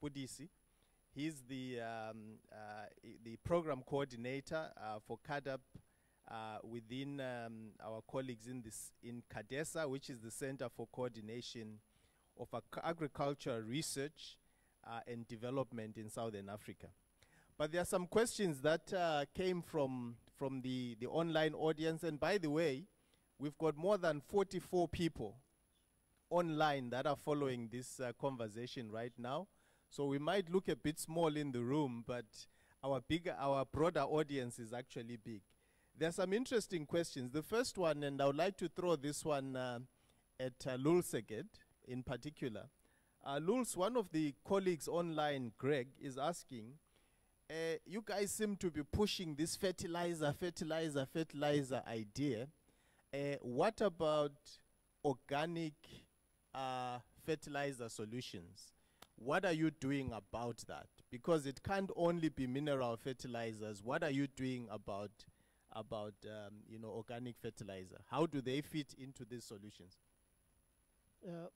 uh. He's the, um, uh, the program coordinator uh, for CAADP uh, within um, our colleagues in, this, in CCARDESA, which is the Center for Coordination of Ac- Agricultural Research and Development in Southern Africa. But there are some questions that uh, came from, from the, the online audience. And by the way, we've got more than 44 people online that are following this uh, conversation right now. So we might look a bit small in the room, but our bigger, our broader audience is actually big. There are some interesting questions. The first one, and I would like to throw this one uh, at uh, Lulseged in particular. Uh, Lulz, one of the colleagues online, Greg, is asking, uh, you guys seem to be pushing this fertilizer, fertilizer, fertilizer idea. Uh, what about organic uh, fertilizer solutions? What are you doing about that? Because it can't only be mineral fertilizers. What are you doing about about um, you know organic fertilizer? How do they fit into these solutions? Uh,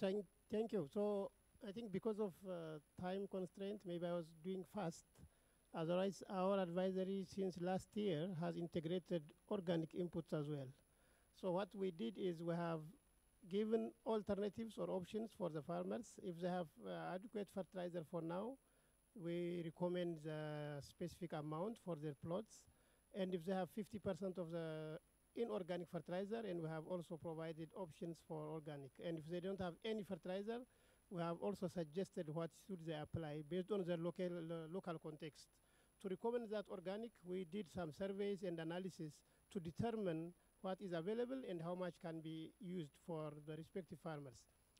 Thank, thank you. So I think because of uh, time constraint, maybe I was doing fast. Otherwise, our advisory since last year has integrated organic inputs as well. So what we did is we have given alternatives or options for the farmers. If they have uh, adequate fertilizer for now, we recommend the specific amount for their plots. And if they have 50% of the inorganic fertilizer, and we have also provided options for organic. And if they don't have any fertilizer, we have also suggested what should they apply based on the local, uh, local context. To recommend that organic, we did some surveys and analysis to determine what is available and how much can be used for the respective farmers.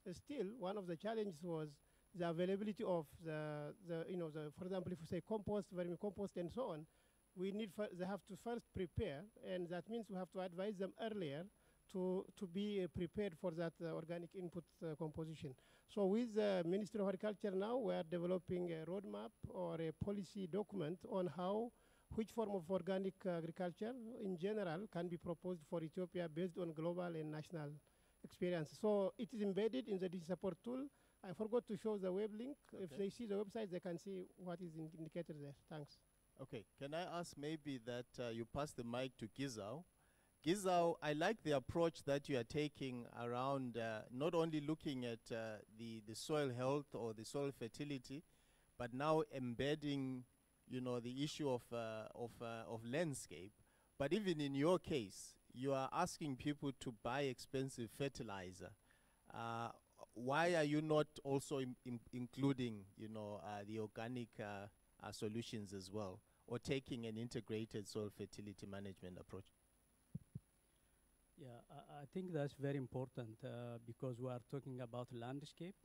Uh, still, one of the challenges was the availability of the, the you know, the, for example, if we say compost, vermicompost, and so on, we need, they have to first prepare, and that means we have to advise them earlier to, to be uh, prepared for that uh, organic input uh, composition. So with the Ministry of Agriculture now, we are developing a roadmap or a policy document on how, which form of organic agriculture in general can be proposed for Ethiopia based on global and national experience. So it is embedded in the support tool. I forgot to show the web link. Okay. If they see the website, they can see what is in indicated there. Thanks. Okay, can I ask maybe that uh, you pass the mic to Gizaw? Gizaw, I like the approach that you are taking around uh, not only looking at uh, the, the soil health or the soil fertility, but now embedding, you know, the issue of, uh, of, uh, of landscape. But even in your case, you are asking people to buy expensive fertilizer. Uh, why are you not also including, you know, uh, the organic solutions as well, or taking an integrated soil fertility management approach? Yeah, I, I think that's very important uh, because we are talking about landscape.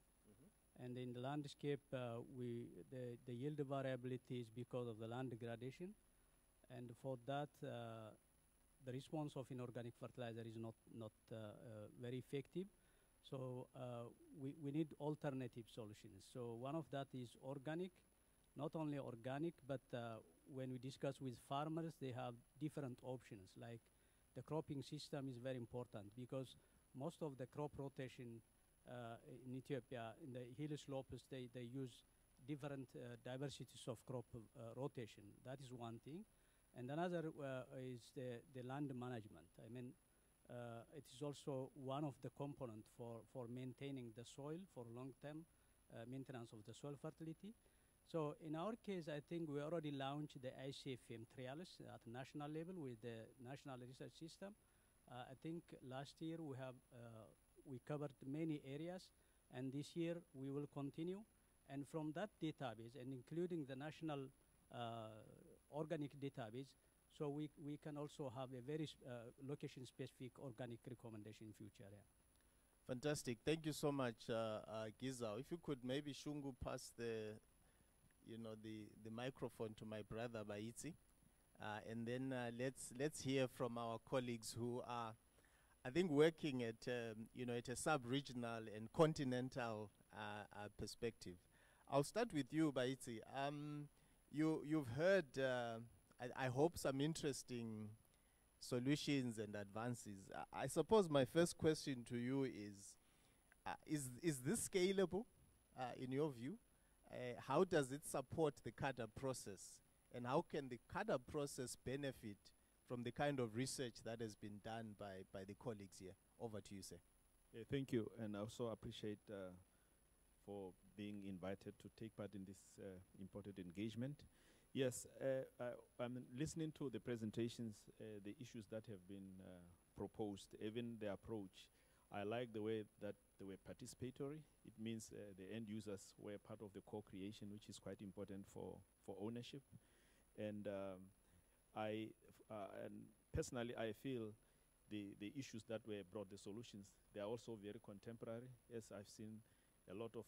And in the landscape, uh, we the, the yield variability is because of the land degradation. And for that, uh, the response of inorganic fertilizer is not, not uh, uh, very effective. So uh, we, we need alternative solutions. So one of that is organic, not only organic, but when we discuss with farmers, they have different options like the cropping system is very important because most of the crop rotation uh, in Ethiopia, in the hill slopes, they, they use different uh, diversities of crop uh, rotation. That is one thing. And another uh, is the, the land management. I mean, uh, it is also one of the components for, for maintaining the soil for long-term uh, maintenance of the soil fertility. So in our case, I think we already launched the ISFM trials at national level with the National Research System. I think last year we have we covered many areas, and this year we will continue. And from that database, and including the national uh, organic database, so we, we can also have a very uh, location-specific organic recommendation in future. Yeah. Fantastic. Thank you so much, uh, uh, Gizaw. If you could maybe Shungu pass the you know, the, the microphone to my brother Baitsi. Uh, and then uh, let's, let's hear from our colleagues who are, I think, working at, um, you know, at a sub-regional and continental uh, uh perspective. I'll start with you, Baitsi. Um, you, you've heard, uh, I, I, hope, some interesting solutions and advances. I, I suppose my first question to you is, uh, is, is this scalable in your view? uh, how does it support the CAADP process? And how can the CAADP process benefit from the kind of research that has been done by, by the colleagues here? Over to you, sir. Yeah, thank you, and I also appreciate uh, for being invited to take part in this uh, important engagement. Yes, uh, I, am listening to the presentations, uh, the issues that have been uh, proposed, even the approach I like the way that they were participatory. It means uh, the end users were part of the co-creation, which is quite important for, for ownership. And um, I, uh, and personally, I feel the, the issues that were brought, the solutions, they are also very contemporary. Yes, I've seen a lot of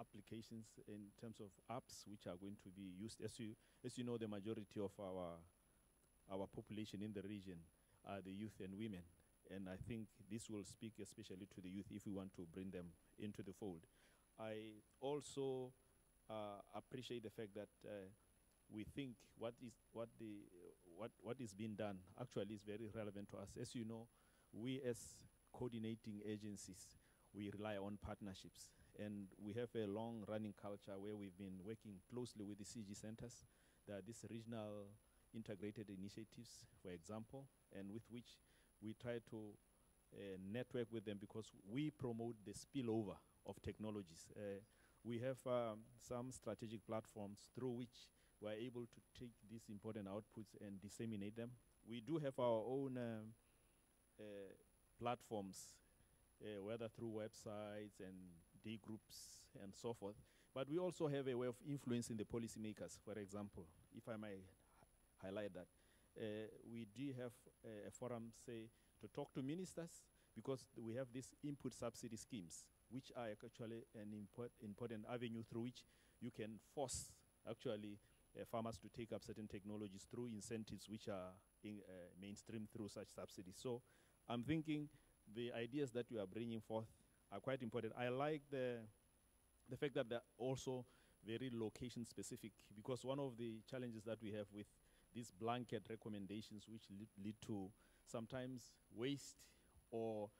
applications in terms of apps which are going to be used. As you, as you know, the majority of our, our population in the region are the youth and women and I think this will speak especially to the youth if we want to bring them into the fold. I also uh, appreciate the fact that uh, we think what is what the what what is being done actually is very relevant to us. As you know, we as coordinating agencies we rely on partnerships, and we have a long-running culture where we've been working closely with the CG centers. There are these regional integrated initiatives, for example, and with which we try to uh, network with them because we promote the spillover of technologies. Uh, we have um, some strategic platforms through which we're able to take these important outputs and disseminate them. We do have our own um, uh, platforms, uh, whether through websites and day groups and so forth. But we also have a way of influencing the policymakers. For example, if I may highlight that, uh, we do have a, a forum, say, to talk to ministers because we have these input subsidy schemes, which are actually an import, important avenue through which you can force actually uh, farmers to take up certain technologies through incentives which are in, uh, mainstream through such subsidies. So I'm thinking the ideas that you are bringing forth are quite important. I like the, the fact that they're also very location specific because one of the challenges that we have with these blanket recommendations which lead, to sometimes waste or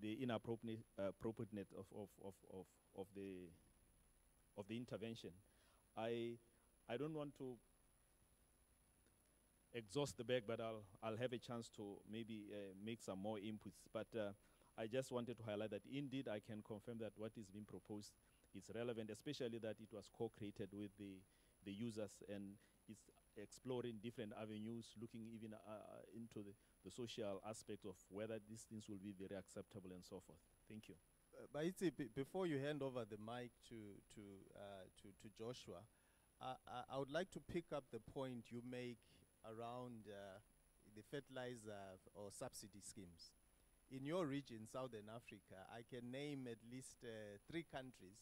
the inappropriate uh, of, of, of, of, of the of the intervention. I I don't want to exhaust the bag, but I'll I'll have a chance to maybe uh, make some more inputs. But uh, I just wanted to highlight that indeed I can confirm that what is being proposed is relevant, especially that it was co-created with the the users and it's exploring different avenues, looking even uh, into the, the social aspect of whether these things will be very acceptable and so forth. Thank you. Uh, before you hand over the mic to to uh, to, to Joshua, uh, I, I would like to pick up the point you make around uh, the fertilizer or subsidy schemes. In your region, Southern Africa, I can name at least uh, three countries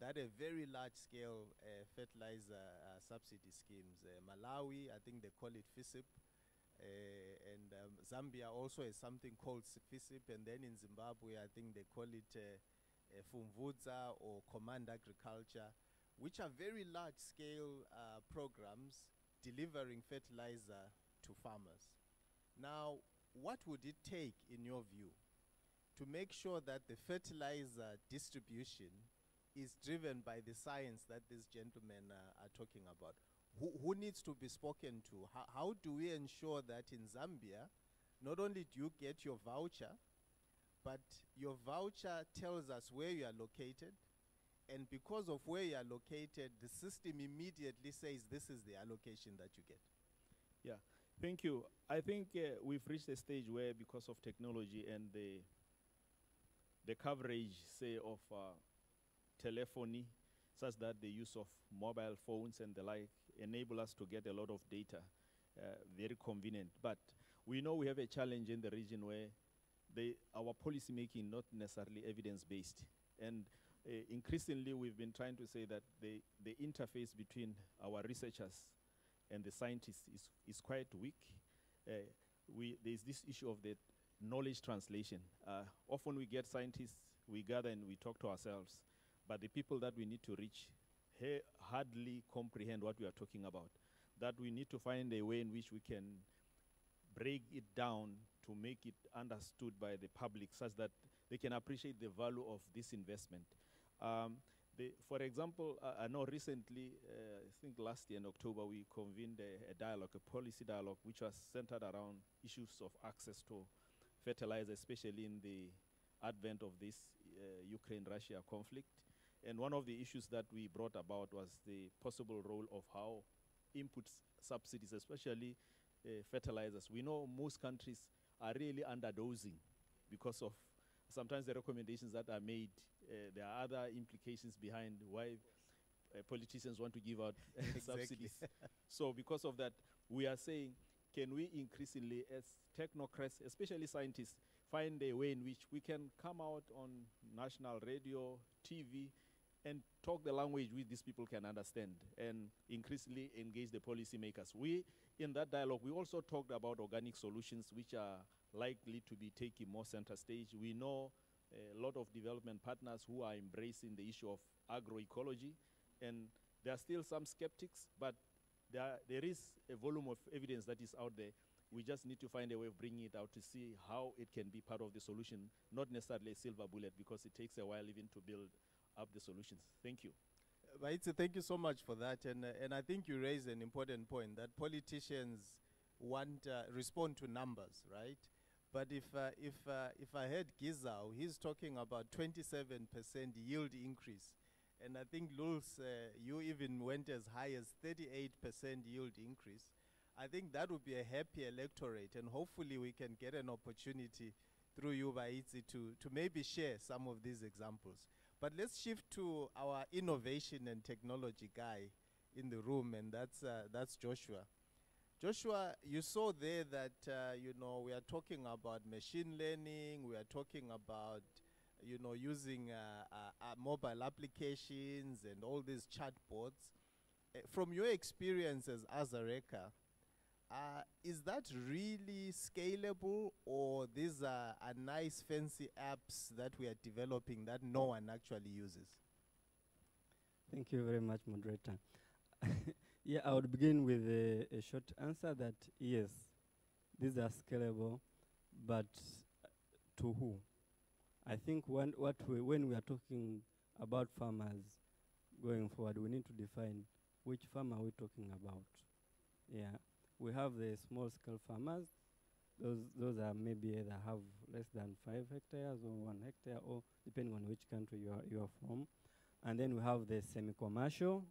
that have very large-scale uh, fertilizer uh, subsidy schemes. Uh, Malawi, I think they call it FISIP, uh, and um, Zambia also has something called FISIP, and then in Zimbabwe, I think they call it uh, Pfumvudza or Command Agriculture, which are very large-scale uh, programs delivering fertilizer to farmers. Now, what would it take, in your view, to make sure that the fertilizer distribution is driven by the science that these gentlemen uh, are talking about? Who, who needs to be spoken to? How do we ensure that in Zambia, not only do you get your voucher, but your voucher tells us where you are located, and because of where you are located, the system immediately says this is the allocation that you get. Yeah, thank you. I think uh, we've reached a stage where, because of technology and the the coverage, say, of uh, telephony, such that the use of mobile phones and the like enable us to get a lot of data, uh, very convenient. But we know we have a challenge in the region where they, our policy making not necessarily evidence based, and increasingly we've been trying to say that the the interface between our researchers and the scientists is, is quite weak. Uh, we, there's this issue of the knowledge translation. Uh, often we get scientists, we gather and we talk to ourselves, but the people that we need to reach ha- hardly comprehend what we are talking about. That we need to find a way in which we can break it down to make it understood by the public such that they can appreciate the value of this investment. Um, the, for example, uh, I know recently, uh, I think last year in October, we convened a, a dialogue, a policy dialogue, which was centered around issues of access to fertilizer, especially in the advent of this uh, Ukraine-Russia conflict. And one of the issues that we brought about was the possible role of how input subsidies, especially uh, fertilizers. We know most countries are really underdosing because of sometimes the recommendations that are made. Uh, there are other implications behind why uh, politicians want to give out subsidies. so because of that, we are saying, can we increasingly, as technocrats, especially scientists, find a way in which we can come out on national radio, TV, and talk the language which these people can understand and increasingly engage the policymakers. We, in that dialogue, we also talked about organic solutions which are likely to be taking more center stage. We know a lot of development partners who are embracing the issue of agroecology, and there are still some skeptics, but there, there is a volume of evidence that is out there. We just need to find a way of bringing it out to see how it can be part of the solution, not necessarily a silver bullet, because it takes a while even to build up the solutions. Thank you. Baitsi, thank you so much for that. And, uh, and I think you raised an important point that politicians want uh, respond to numbers, right? But if, uh, if, uh, if I heard Gizaw, he's talking about 27% yield increase. And I think, Lulz, uh, you even went as high as 38% yield increase. I think that would be a happy electorate, and hopefully we can get an opportunity through you, Baitsi, to, to maybe share some of these examples. But let's shift to our innovation and technology guy in the room, and that's, uh, that's Joshua. Joshua, you saw there that, uh, you know, we are talking about machine learning, we are talking about, you know, using uh, uh, uh, mobile applications and all these chatbots. Uh, from your experience as ASARECA, uh, is that really scalable or these are, are nice fancy apps that we are developing that no one actually uses? Thank you very much, moderator. yeah, I would begin with a, a short answer that yes, these are scalable, but uh, to who? I think when, what we, when we are talking about farmers going forward, we need to define which farm are we talking about. Yeah, we have the small scale farmers. Those, those are maybe either have less than five hectares or one hectare, or depending on which country you are, you are from. And then we have the semi-commercial,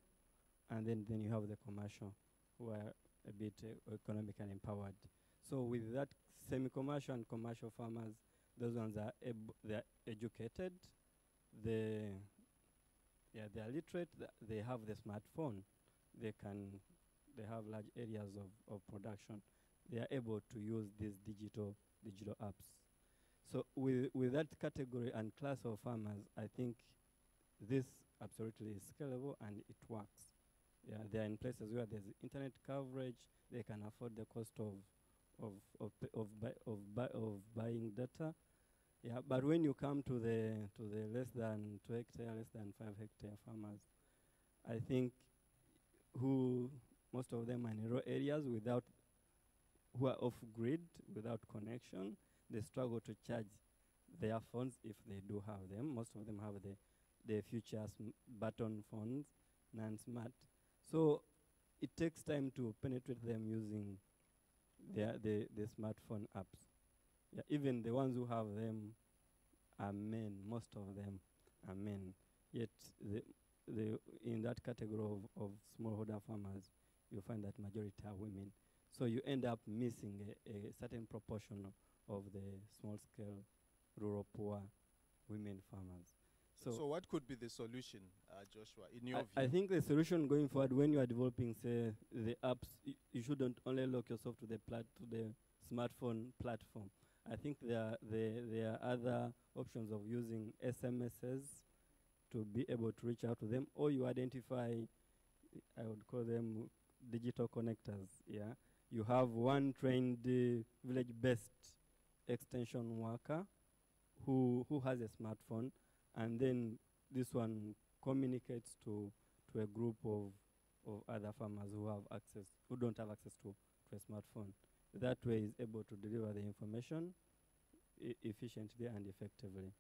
and then, then you have the commercial, who are a bit uh, economically empowered. So with that semi-commercial and commercial farmers, those ones are they are educated, they yeah they are literate, th- they have the smartphone, they can they have large areas of, of production, they are able to use these digital digital apps. So with with that category and class of farmers, I think this absolutely is scalable and it works. Yeah, they are in places where there's internet coverage. They can afford the cost of of of of, buy, of, buy, of buying data. Yeah, but when you come to the to the less than two hectare, less than five hectare farmers, I think who most of them are in rural areas without who are off grid without connection, they struggle to charge their phones if they do have them. Most of them have the the future button phones, non-smart. So it takes time to penetrate them using their the, the smartphone apps. Yeah, even the ones who have them are men. Most of them are men. Yet the, the in that category of, of smallholder farmers, you find that majority are women. So you end up missing a, a certain proportion of, the small-scale rural poor women farmers. So, So, what could be the solution, uh, Joshua, in your I, view? I think the solution going forward when you are developing, say, the apps, y- you shouldn't only lock yourself to the plat to the smartphone platform. I think there are there, there are other options of using SMSs to be able to reach out to them, or you identify, I would call them digital connectors. Yeah, you have one trained uh, village-based extension worker who who has a smartphone, and then this one communicates to to a group of of other farmers who have access who don't have access to, to a smartphone. That way is able to deliver the information efficiently and effectively.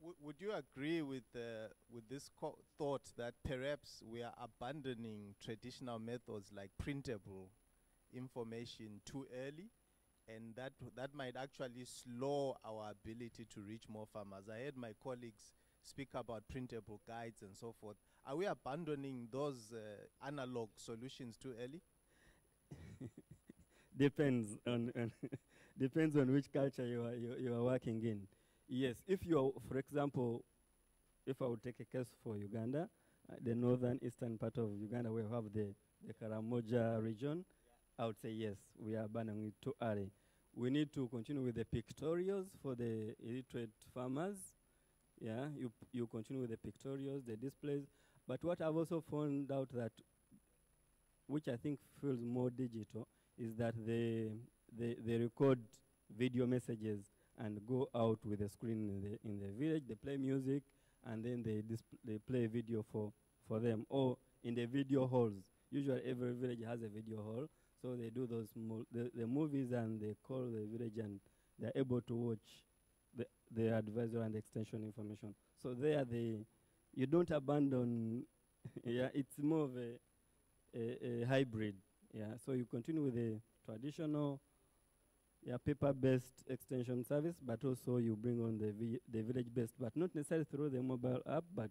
W- would you agree with uh, with this thought that perhaps we are abandoning traditional methods like printable information too early, and that that might actually slow our ability to reach more farmers? I heard my colleagues speak about printable guides and so forth. Are we abandoning those uh, analog solutions too early? depends on, on depends on which culture you are you, you are working in. Yes, if you are, for example, if I would take a case for Uganda, uh, the northern eastern part of Uganda, we have the the Karamoja region, I would say yes, we are abandoning it too early. We need to continue with the pictorials for the illiterate farmers. Yeah, you you continue with the pictorials, the displays. But what I've also found out that, which I think feels more digital, is that they, they, they record video messages and go out with a screen in the, in the village, they play music, and then they, they play video for, for them. Or in the video halls, usually every village has a video hall, so they do those the, the movies and they call the village and they're able to watch the, the advisor and the extension information. So there they, you don't abandon, yeah, it's more of a, a, a hybrid. Yeah, so you continue with the traditional, yeah, paper-based extension service, but also you bring on the vi- the village-based, but not necessarily through the mobile app, but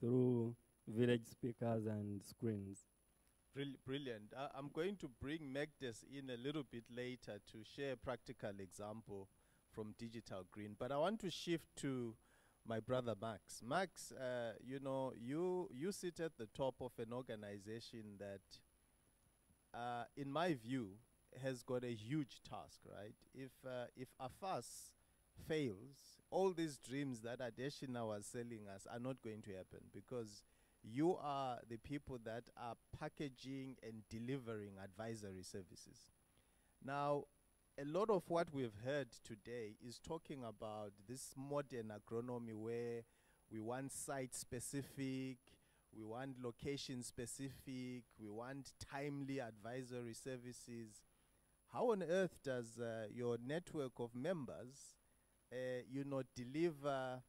through village speakers and screens. Brill- Brilliant. I- I'm going to bring Mekdes in a little bit later to share a practical example from Digital Green. But I want to shift to my brother Max. Max, uh, you know, you you sit at the top of an organization that, uh, in my view, has got a huge task. Right? If uh, if AFAAS fails, all these dreams that Adesina was selling us are not going to happen because you are the people that are packaging and delivering advisory services. Now, a lot of what we've heard today is talking about this modern agronomy where we want site specific, we want location specific, we want timely advisory services. How on earth does uh, your network of members, uh, you know, deliver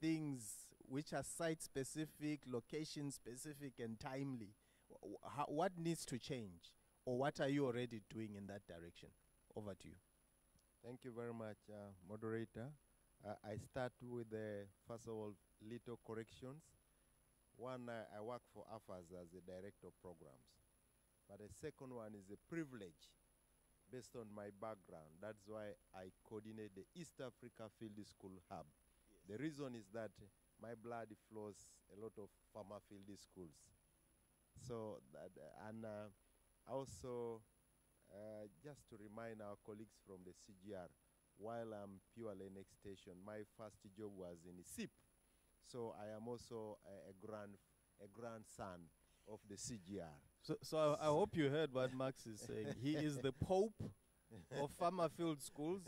things which are site specific, location specific, and timely? Wh- wh- how, what needs to change, or what are you already doing in that direction? Over to you. Thank you very much, uh, moderator. Uh, I start with, uh, first of all, little corrections. One, uh, I work for AFAAS as the director of programs. But the second one is a privilege based on my background. That's why I coordinate the East Africa Field School Hub. The reason is that my blood flows a lot of farmer field schools. So, that, and uh, also, uh, just to remind our colleagues from the CGIAR, while I'm purely an extension, my first job was in CIP. So I am also a, a grand a grandson of the CGIAR. So, so I, I hope you heard what Max is saying. He is the Pope of farmer field schools,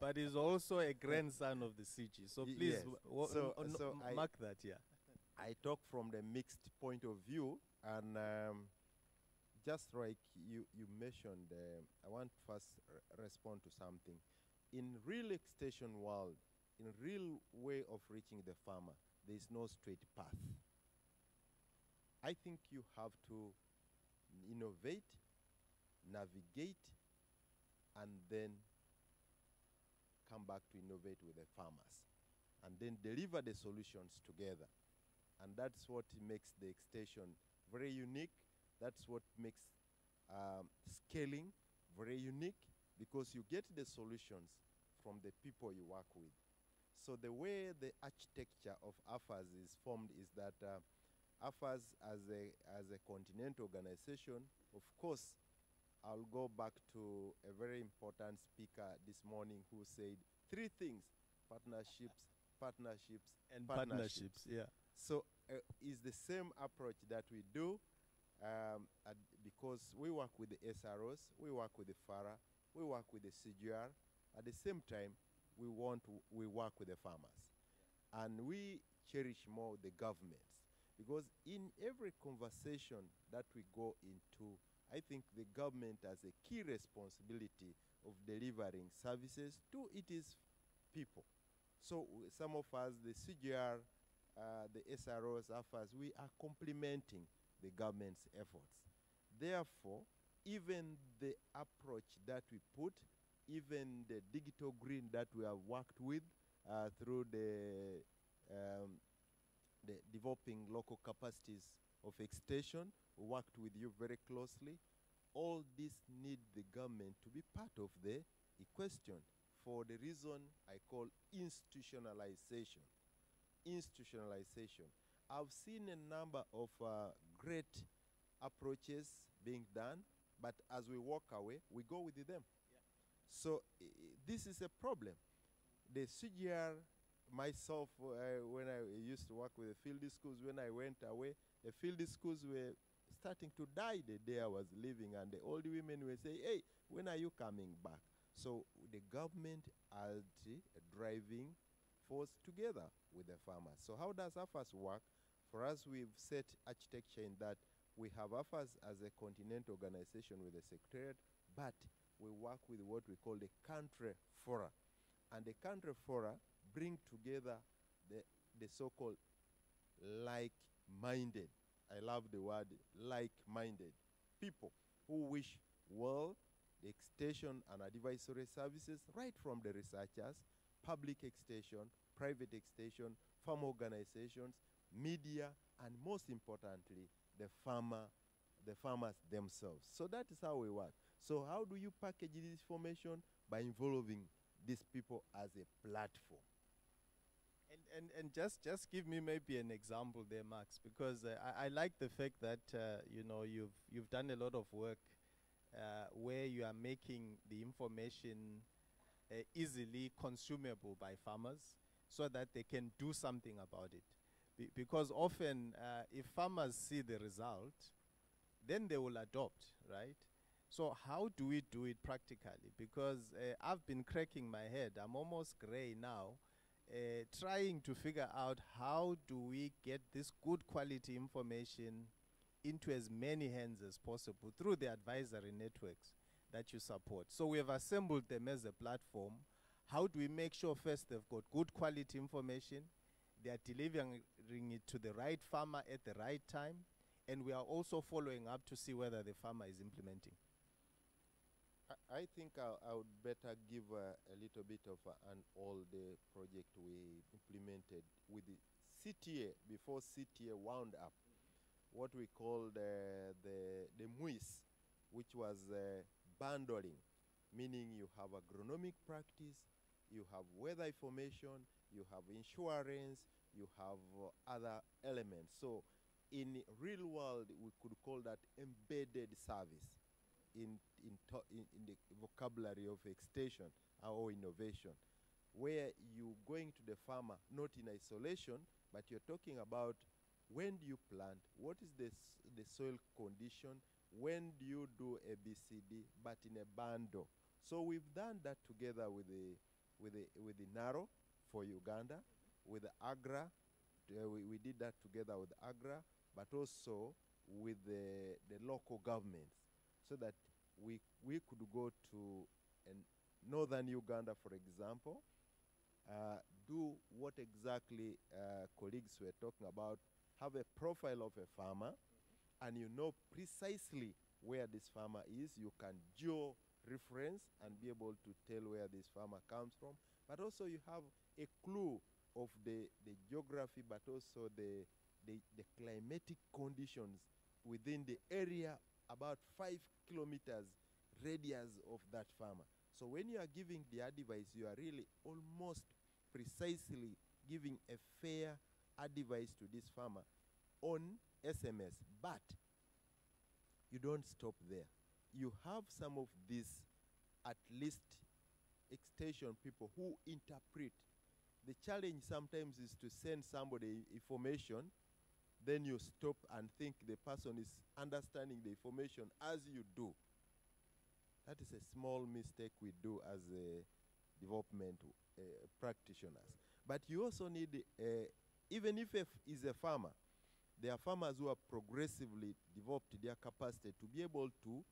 but is also a grandson of the CG. So Y- please yes. w- So- so I- mark that, yeah. I talk from the mixed point of view, and um, just like you, you mentioned, uh, I want to first r- respond to something. In real extension world, in real way of reaching the farmer, there is no straight path. I think you have to innovate, navigate, and then come back to innovate with the farmers, and then deliver the solutions together and that's what makes the extension very unique. That's what makes um, scaling very unique because you get the solutions from the people you work with. So the way the architecture of AFAAS is formed is that uh, AFAAS as a as a continent organization, of course, I'll go back to a very important speaker this morning who said three things: partnerships, partnerships, And partnerships. partnerships, yeah. So uh, it's the same approach that we do um, at- because we work with the SROs, we work with the FARA, we work with the CGIAR. At the same time, we want to, we work with the farmers, and we cherish more the governments because in every conversation that we go into, I think the government has a key responsibility of delivering services to its people. So some of us, the CGIAR, uh, the SROs, AFAAS, we are complementing the government's efforts. Therefore, even the approach that we put, even the digital green that we have worked with uh, through the, um, the developing local capacities of extension, worked with you very closely. All this need the government to be part of the equation for the reason I call institutionalization. Institutionalization. I've seen a number of uh, great approaches being done, but as we walk away, we go with them. So i- i- this is a problem. The CGIAR, myself, uh, when I used to work with the field schools, when I went away, the field schools were starting to die the day I was leaving, and the old women were saying, "Hey, when are you coming back?" So the government are the driving force together with the farmers. So how does AFAAS work? For us, we've set architecture in that we have AFAAS as a continent organization with a secretariat, but we work with what we call the country fora. And the country fora bring together the, the so-called like-minded, I love the word like-minded, people who wish well the extension and advisory services right from the researchers, public extension, private extension, farm organizations, media, and most importantly, the farmer, the farmers themselves. So that is how we work. So how do you package this information? By involving these people as a platform. And, and, just, just give me maybe an example there, Max, because uh, I, I like the fact that, uh, you know, you've, you've done a lot of work uh, where you are making the information uh, easily consumable by farmers so that they can do something about it. Be- because often, uh, if farmers see the result, then they will adopt, right? So how do we do it practically? Because uh, I've been cracking my head. I'm almost gray now, uh, trying to figure out how do we get this good quality information into as many hands as possible through the advisory networks that you support. So we have assembled them as a platform. How do we make sure first they've got good quality information, they are delivering it to the right farmer at the right time, and we are also following up to see whether the farmer is implementing. I, think I, I would better give uh, a little bit of an all the project we implemented with the CTA before CTA wound up. What we called uh, the the MUIIS, which was uh, bundling, meaning you have agronomic practice, you have weather information, you have insurance, you have uh, other elements. So in real world, we could call that embedded service in, in, in, in the vocabulary of extension or innovation, where you're going to the farmer not in isolation, but you're talking about when do you plant, what is the, the soil condition, when do you do a BCD, but in a bundle. So we've done that together with the, with the, with the NARO for Uganda, with the AGRA, uh, we, we did that together with AGRA, but also with the, the local governments so that we, we could go to northern Uganda, for example, uh, do what exactly uh, colleagues were talking about, have a profile of a farmer, and you know precisely where this farmer is. You can geo reference and be able to tell where this farmer comes from, but also you have a clue of the, the geography, but also the, the, the climatic conditions within the area about five kilometers radius of that farmer. So when you are giving the advice, you are really almost precisely giving a fair advice to this farmer on SMS. But you don't stop there. You have some of these, at least extension people who interpret. The challenge sometimes is to send somebody information, then you stop and think the person is understanding the information as you do. That is a small mistake we do as a development uh, practitioners. But you also need, uh, even if a is a farmer, there are farmers who have progressively developed their capacity to be able to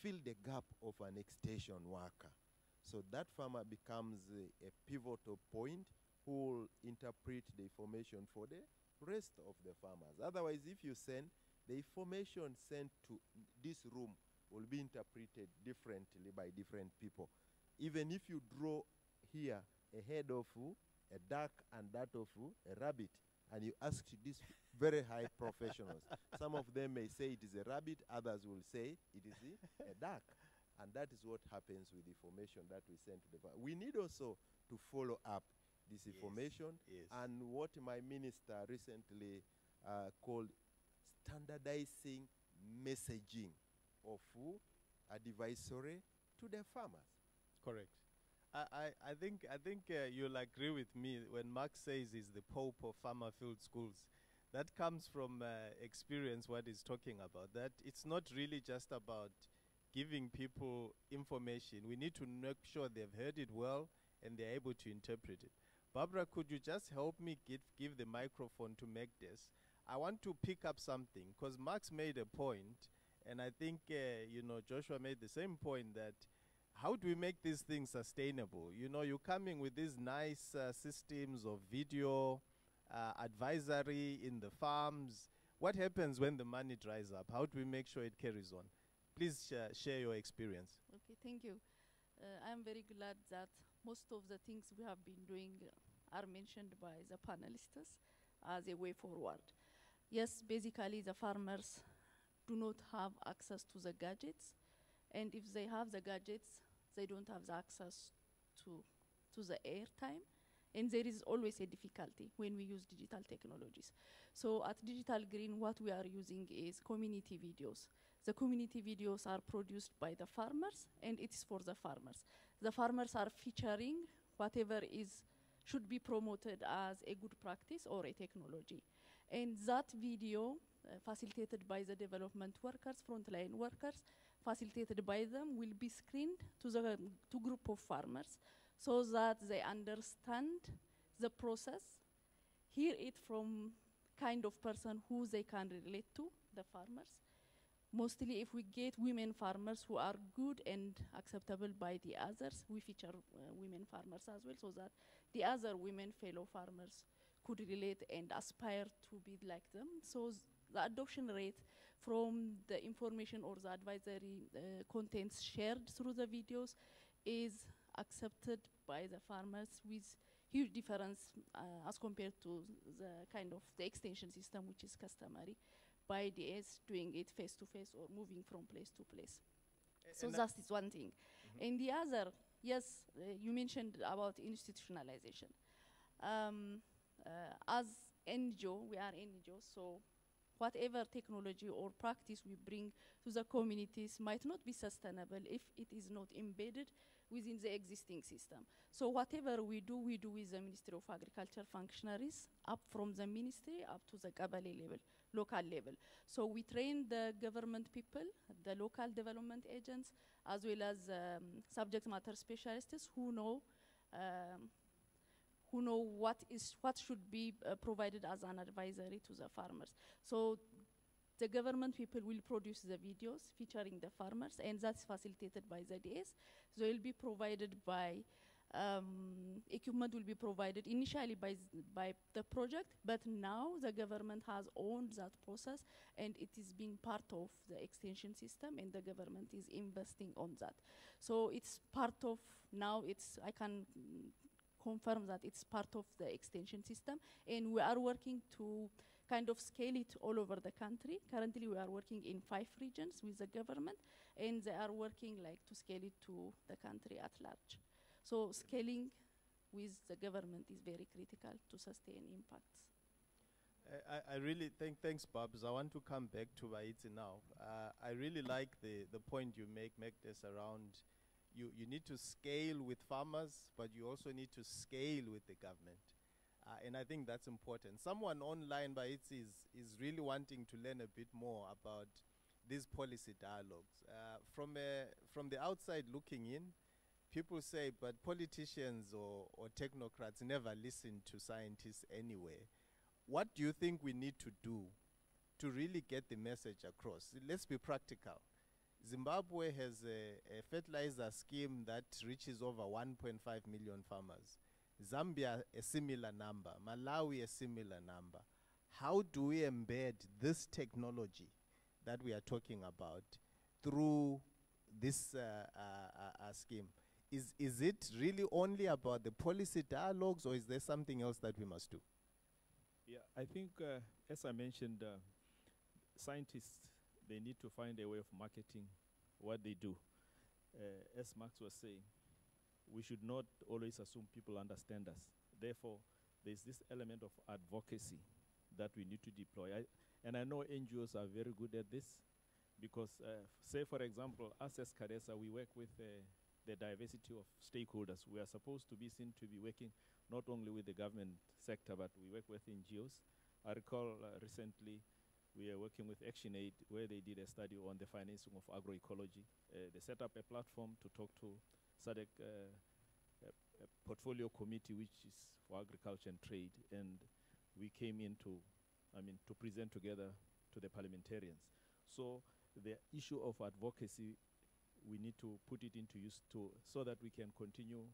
fill the gap of an extension worker. So that farmer becomes a, a pivotal point who will interpret the information for the rest of the farmers. Otherwise, if you send the information sent to this room will be interpreted differently by different people. Even if you draw here a head of a duck and that of a rabbit, and you ask these very high professionals, some of them may say it is a rabbit, others will say it is a, a duck. And that is what happens with the information that we send to the farm. We need also to follow up this Yes, information yes. and what my minister recently uh, called standardizing messaging of advisory to the farmers. Correct. I, I, I think I think uh, you'll agree with me when Mark says he's the pope of farmer field schools. That comes from uh, experience. What he's talking about. That it's not really just about giving people information. We need to make sure they've heard it well and they're able to interpret it. Barbara, could you just help me give give the microphone to this? I want to pick up something because Max made a point, and I think uh, you know Joshua made the same point that how do we make these things sustainable? You know, you're coming with these nice uh, systems of video uh, advisory in the farms. What happens when the money dries up? How do we make sure it carries on? Please sh- share your experience. Okay, thank you. Uh, I'm very glad that most of the things we have been doing are mentioned by the panelists as a way forward. Yes, basically the farmers do not have access to the gadgets, and if they have the gadgets, they don't have the access to to the airtime, And there is always a difficulty when we use digital technologies. So at Digital Green, what we are using is community videos. The community videos are produced by the farmers, and it is for the farmers. The farmers are featuring whatever is should be promoted as a good practice or a technology. And that video, uh, facilitated by the development workers, frontline workers, facilitated by them, will be screened to the um, to group of farmers so that they understand the process, hear it from kind of person who they can relate to, the farmers. Mostly if we get women farmers who are good and acceptable by the others, we feature uh, women farmers as well so that the other women fellow farmers could relate and aspire to be like them. So the adoption rate from the information or the advisory uh, contents shared through the videos is accepted by the farmers with huge difference uh, as compared to the kind of the extension system which is customary by DS doing it face to face or moving from place to place. So and I- that is one thing. And the other, yes, uh, you mentioned about institutionalization. Um, uh, as NGO, we are NGO, so whatever technology or practice we bring to the communities might not be sustainable if it is not embedded within the existing system. So whatever we do, we do with the Ministry of Agriculture functionaries, up from the ministry up to the kebele level, local level. So we train the government people, the local development agents, as well as um, subject matter specialists who know um, who know what is what should be uh, provided as an advisory to the farmers. So the government people will produce the videos featuring the farmers, and that's facilitated by ZDS. They will be provided by um, equipment will be provided initially by by the project, but now the government has owned that process, and it is being part of the extension system, and the government is investing on that. So it's part of now. It's I can confirm that it's part of the extension system, and we are working to kind of scale it all over the country. Currently, we are working in five regions with the government, and they are working like to scale it to the country at large. So scaling with the government is very critical to sustain impacts. I- I, really think, thanks, Babs. I want to come back to Baitsi now. Uh, I really like the, the point you make, this around you, you need to scale with farmers, but you also need to scale with the government. Uh, and I think that's important. Someone online, Baitsi, is, is really wanting to learn a bit more about these policy dialogues. Uh, from, a, from the outside looking in, people say, but politicians or, or technocrats never listen to scientists anyway. What do you think we need to do to really get the message across? Let's be practical. Zimbabwe has a, a fertilizer scheme that reaches over 1.5 million farmers. Zambia, a similar number. Malawi, a similar number. How do we embed this technology that we are talking about through this uh, uh, uh, uh, scheme? Is, is it really only about the policy dialogues, or is there something else that we must do? Yeah, I think, uh, as I mentioned, uh, scientists they need to find a way of marketing what they do. Uh, as Max was saying, we should not always assume people understand us. Therefore, there's this element of advocacy that we need to deploy. I, and I know NGOs are very good at this because, uh, say, for example, us as CCARDESA, we work with uh, the diversity of stakeholders. We are supposed to be seen to be working not only with the government sector, but we work with NGOs. I recall uh, recently we are working with ActionAid where they did a study on the financing of agroecology. Uh, they set up a platform to talk to SADC uh, portfolio committee which is for agriculture and trade and we came in to, I mean, to present together to the parliamentarians. So the issue of advocacy, we need to put it into use to, so that we can continue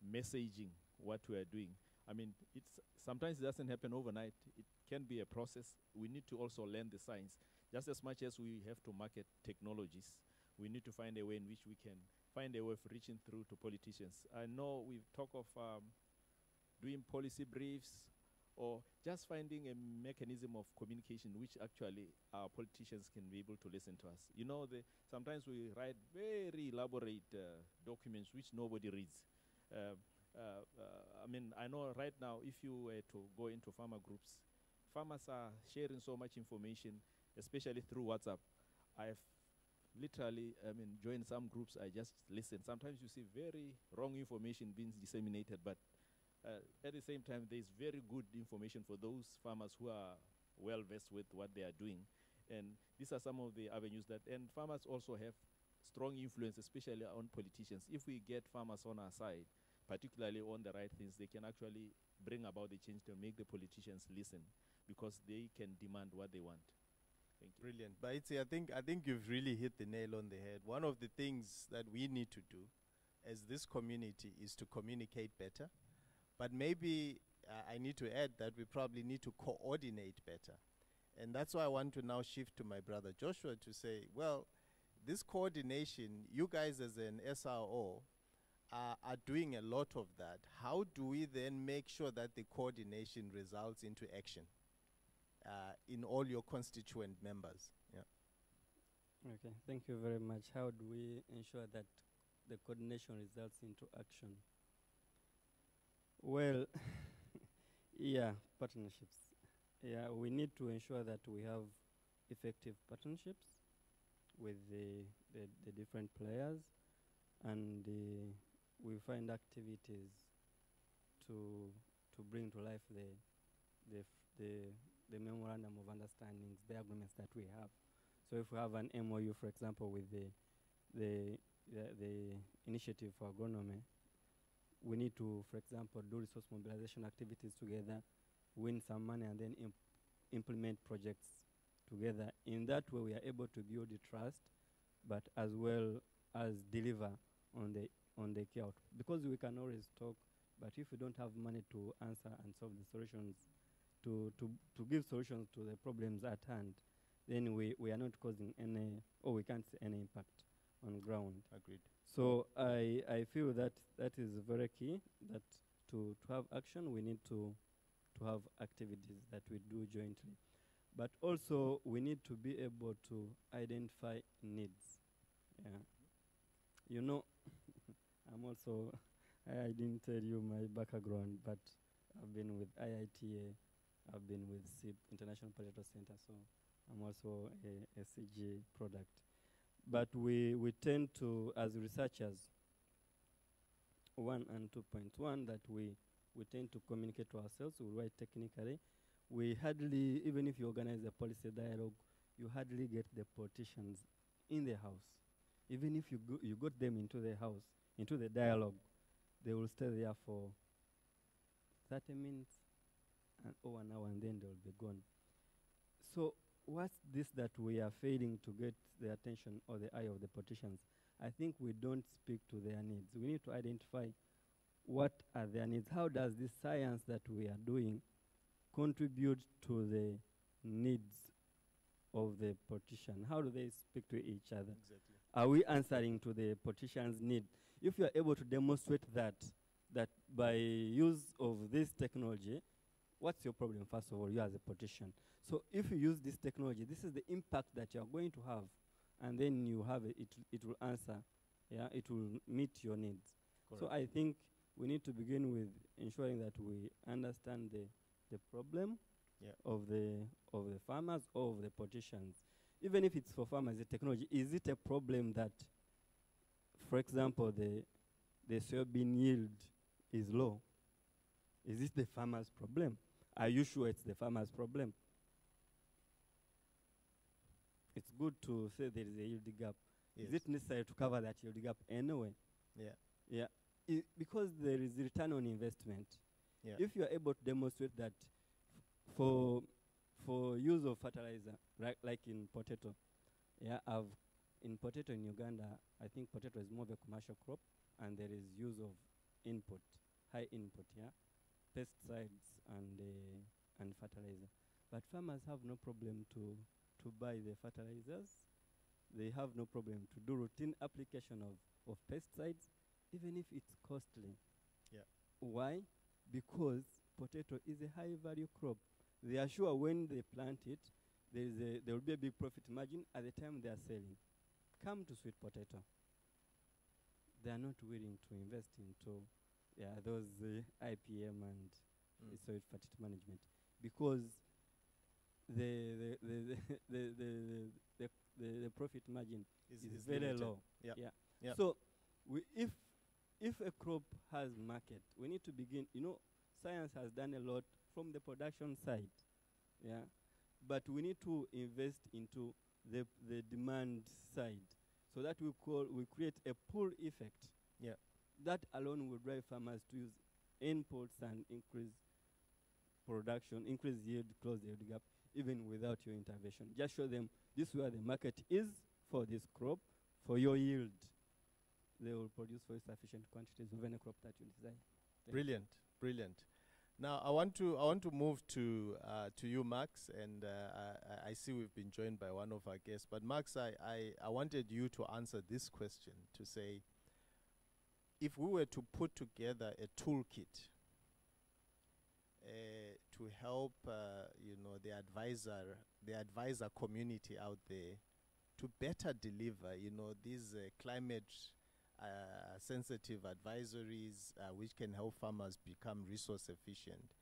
messaging what we are doing. I mean, it's sometimes it doesn't happen overnight. It can be a process. We need to also learn the science. Just as much as we have to market technologies, we need to find a way in which we can find a way of reaching through to politicians. I know we talk of um, doing policy briefs or just finding a mechanism of communication which actually our politicians can be able to listen to us. You know, the, sometimes we write very elaborate uh, documents which nobody reads. Uh, uh, uh, I mean, I know right now if you were to go into farmer groups, farmers are sharing so much information, especially through WhatsApp. I've literally, I mean, joined some groups. I just listen. Sometimes you see very wrong information being disseminated, but uh, at the same time, there's very good information for those farmers who are well versed with what they are doing. And these are some of the avenues that, and farmers also have strong influence, especially on politicians. If we get farmers on our side, particularly on the right things, they can actually bring about the change to make the politicians listen because they can demand what they want. Thank you. Brilliant. But it's, I think I think you've really hit the nail on the head. One of the things that we need to do as this community is to communicate better. But maybe uh, I need to add that we probably need to coordinate better. And that's why I want to now shift to my brother Joshua to say, well, this coordination, you guys as an SRO are, are doing a lot of that. How do we then make sure that the coordination results into action uh, in all your constituent members? Yeah. Okay, thank you very much. How do we ensure that the coordination results into action? Well, yeah, partnerships. Yeah, we need to ensure that we have effective partnerships with the, the, the different players and uh, we find activities to to bring to life the the, the the memorandum of understandings, the agreements that we have. So if we have an MOU, for example, with the the the, the initiative for agronomy, we need to, for example, do resource mobilization activities together, win some money, and then imp- implement projects together. In that way, we are able to build the trust, but as well as deliver on the on the key. Because we can always talk, but if we don't have money to answer and solve the solutions, to to to give solutions to the problems at hand, then we, we are not causing any or we can't see any impact on ground. Agreed. So I I feel that that is very key. That to to have action, we need to to have activities that we do jointly, but also we need to be able to identify needs. Yeah, you know, I'm also I didn't tell you my background, but I've been with IITA, I've been with CIP International Potato Center, so I'm also a, a product. But we, we tend to, as researchers, 1 and 2.1, that we, we tend to communicate to ourselves, we write technically. We hardly, even if you organize a policy dialogue, you hardly get the politicians in the house. Even if you, go, you got them into the house, into the dialogue, they will stay there for 30 minutes and or an hour and then they'll be gone. So what's this that we are failing to get the attention or the eye of the politicians? I think we don't speak to their needs. We need to identify what are their needs. How does this science that we are doing contribute to the needs of the politician? How do they speak to each other? Exactly. Are we answering to the politician's need? If you are able to demonstrate that, that by use of this technology, what's your problem, first of all, you as a politician? So if you use this technology, this is the impact that you are going to have, and then you have it, it, it will answer, yeah, it will meet your needs. So I think we need to begin with ensuring that we understand the, the problem Yeah. of the of the farmers or of the politicians. Even if it's for farmers, the technology, is it a problem that, for example, the the soybean yield is low? Is this the farmer's problem? Are you sure it's the farmer's problem? It's good to say there is a yield gap. Is it necessary to cover that yield gap anyway? Yeah. Yeah, I- because there is return on investment. Yeah. If you are able to demonstrate that f- for for use of fertilizer, right, like in potato, yeah, I've in potato in Uganda, I think potato is more of a commercial crop, and there is use of input, high input, yeah, pesticides and uh, and fertilizer. But farmers have no problem to to buy the fertilizers. They have no problem to do routine application of, of pesticides, even if it's costly. Yeah. Why? Because potato is a high value crop. They are sure when they plant it, there is a there will be a big profit margin at the time they are selling. Come to sweet potato. They are not willing to invest into yeah, those uh, IPM and Mm. soil fertility management because the the the the the, the, the, the, profit margin Is- is, is very limited. low. Yep. Yeah. Yep. So we, if if a crop has market, we need to begin. You know, science has done a lot from the production side. Yeah, but we need to invest into the the demand side so that we call we create a pull effect. Yeah. That alone will drive farmers to use inputs and increase production, increase yield, close the yield gap, even without your intervention. Just show them this is where the market is for this crop, for your yield. They will produce for sufficient quantities of any crop that you desire. Brilliant, brilliant. Now I want to I want to move to uh, to you, Max, and uh, I- I, I see we've been joined by one of our guests. But Max, I, I, I wanted you to answer this question to say, if we were to put together a toolkit to help, uh, you know, the advisor, the advisor community out there, to better deliver, you know, these uh, climate uh, sensitive advisories uh, which can help farmers become resource efficient.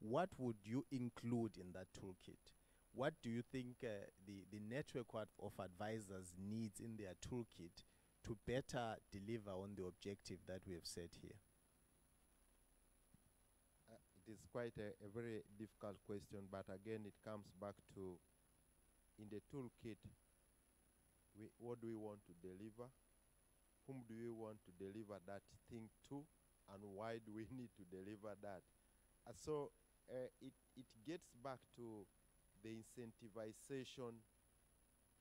What would you include in that toolkit? What do you think uh, the, the network of advisors needs in their toolkit to better deliver on the objective that we have set here? It is quite a, a very difficult question, but again, it comes back to in the toolkit, we, what do we want to deliver? Whom do we want to deliver that thing to? And why do we need to deliver that? Uh, so uh, it, it gets back to the incentivization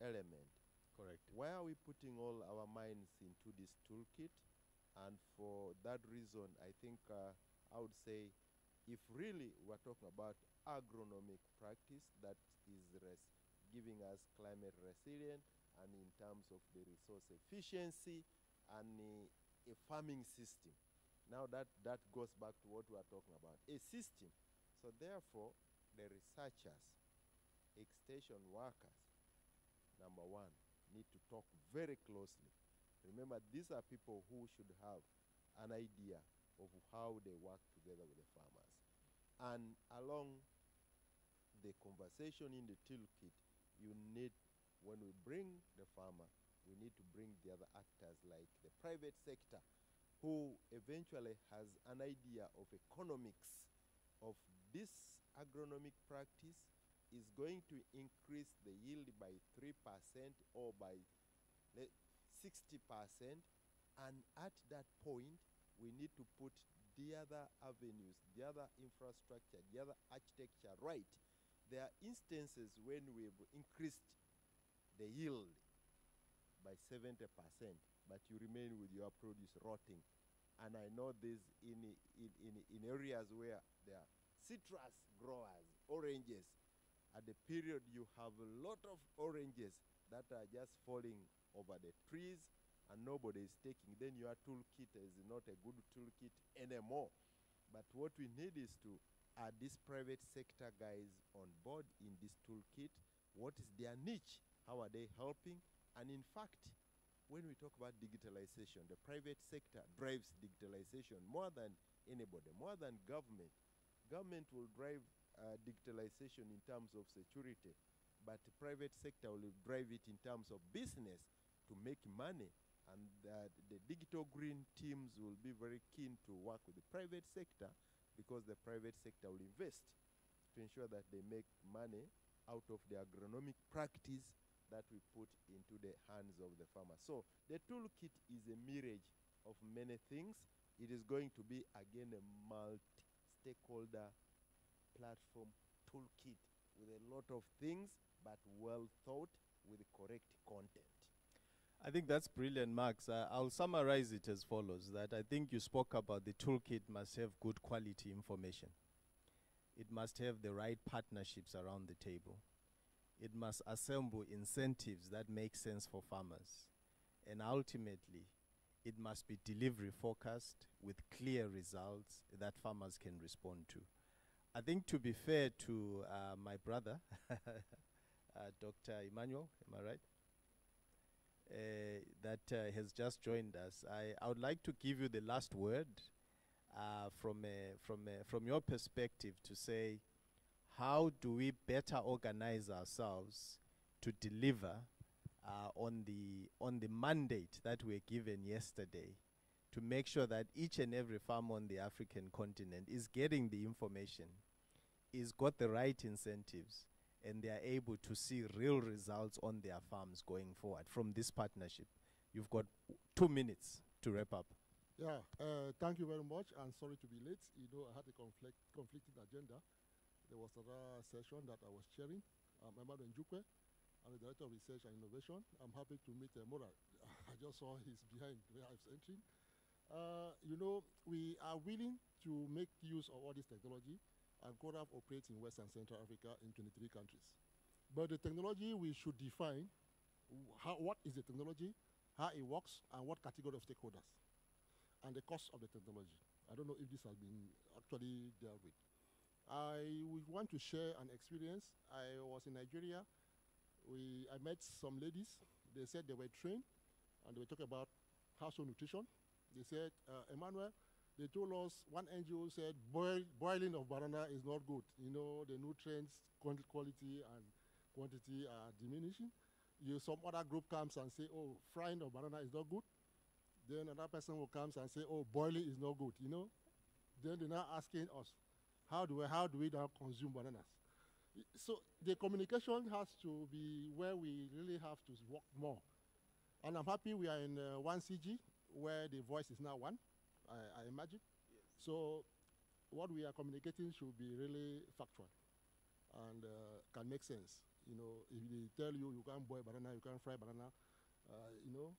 element. Correct. Why are we putting all our minds into this toolkit? And for that reason, I think uh, I would say if really we're talking about agronomic practice that is giving us climate resilient and in terms of the resource efficiency and uh, a farming system. Now that, that goes back to what we are talking about, a system. So therefore, the researchers, extension workers, number one, need to talk very closely. Remember, these are people who should have an idea of how they work together with the. And along the conversation in the toolkit, you need, when we bring the farmer, we need to bring the other actors like the private sector, who eventually has an idea of economics of this agronomic practice is going to increase the yield by 3% or by 60%. And at that point, we need to put the other avenues, the other infrastructure, the other architecture right. There are instances when we've increased the yield by 70%, but you remain with your produce rotting. And I know this in, in, in, in areas where there are citrus growers, oranges. At the period, you have a lot of oranges that are just falling over the trees and nobody is taking. Then your toolkit is not a good toolkit anymore. But what we need is to add these private sector guys on board in this toolkit. What is their niche? How are they helping? And in fact, when we talk about digitalization, the private sector drives digitalization more than anybody, more than government. Government will drive uh, digitalization in terms of security, but the private sector will drive it in terms of business to make money. And uh, the digital green teams will be very keen to work with the private sector because the private sector will invest to ensure that they make money out of the agronomic practice that we put into the hands of the farmer. So the toolkit is a mirage of many things. It is going to be again a multi-stakeholder platform toolkit with a lot of things, but well thought with correct content. I think that's brilliant, Max. Uh, I'll summarize it as follows that I think you spoke about the toolkit must have good quality information. It must have the right partnerships around the table. It must assemble incentives that make sense for farmers. And ultimately, it must be delivery focused with clear results that farmers can respond to. I think to be fair to uh, my brother, uh, Dr. Emmanuel, am I right? Uh, that uh, has just joined us. I, I would like to give you the last word. uh, from, a, from, a, from your perspective to say, how do we better organize ourselves to deliver uh, on, the, on the mandate that we were given yesterday to make sure that each and every farm on the African continent is getting the information, is got the right incentives, and they are able to see real results on their farms going forward from this partnership. You've got two minutes to wrap up. Yeah, uh, thank you very much. I'm sorry to be late. You know, I had a conflict, conflicting agenda. There was another session that I was chairing. I'm Emmanuel Njukwe. I'm the Director of Research and Innovation. I'm happy to meet uh, Murat. I just saw he's behind where I was entering. Uh, you know, we are willing to make use of all this technology, and CORAF operates in West and Central Africa in 23 countries. But the technology we should define how, what is the technology, how it works, and what category of stakeholders, and the cost of the technology. I don't know if this has been actually dealt with. I would want to share an experience. I was in Nigeria. We, I met some ladies. They said they were trained, and they were talking about household nutrition, they said, uh, Emmanuel, they told us, one NGO said boil, boiling of banana is not good. You know, the nutrients, quality and quantity are diminishing. You, some other group comes and say, oh, frying of banana is not good. Then another person will come and say, oh, boiling is not good, you know. Then they're now asking us, how do we, how do we now consume bananas? So the communication has to be where we really have to work more. And I'm happy we are in uh, 1CG, where the voice is now one, I, I imagine. Yes. So what we are communicating should be really factual and uh, can make sense. You know, if they tell you you can't boil banana, you can't fry banana, uh, you know,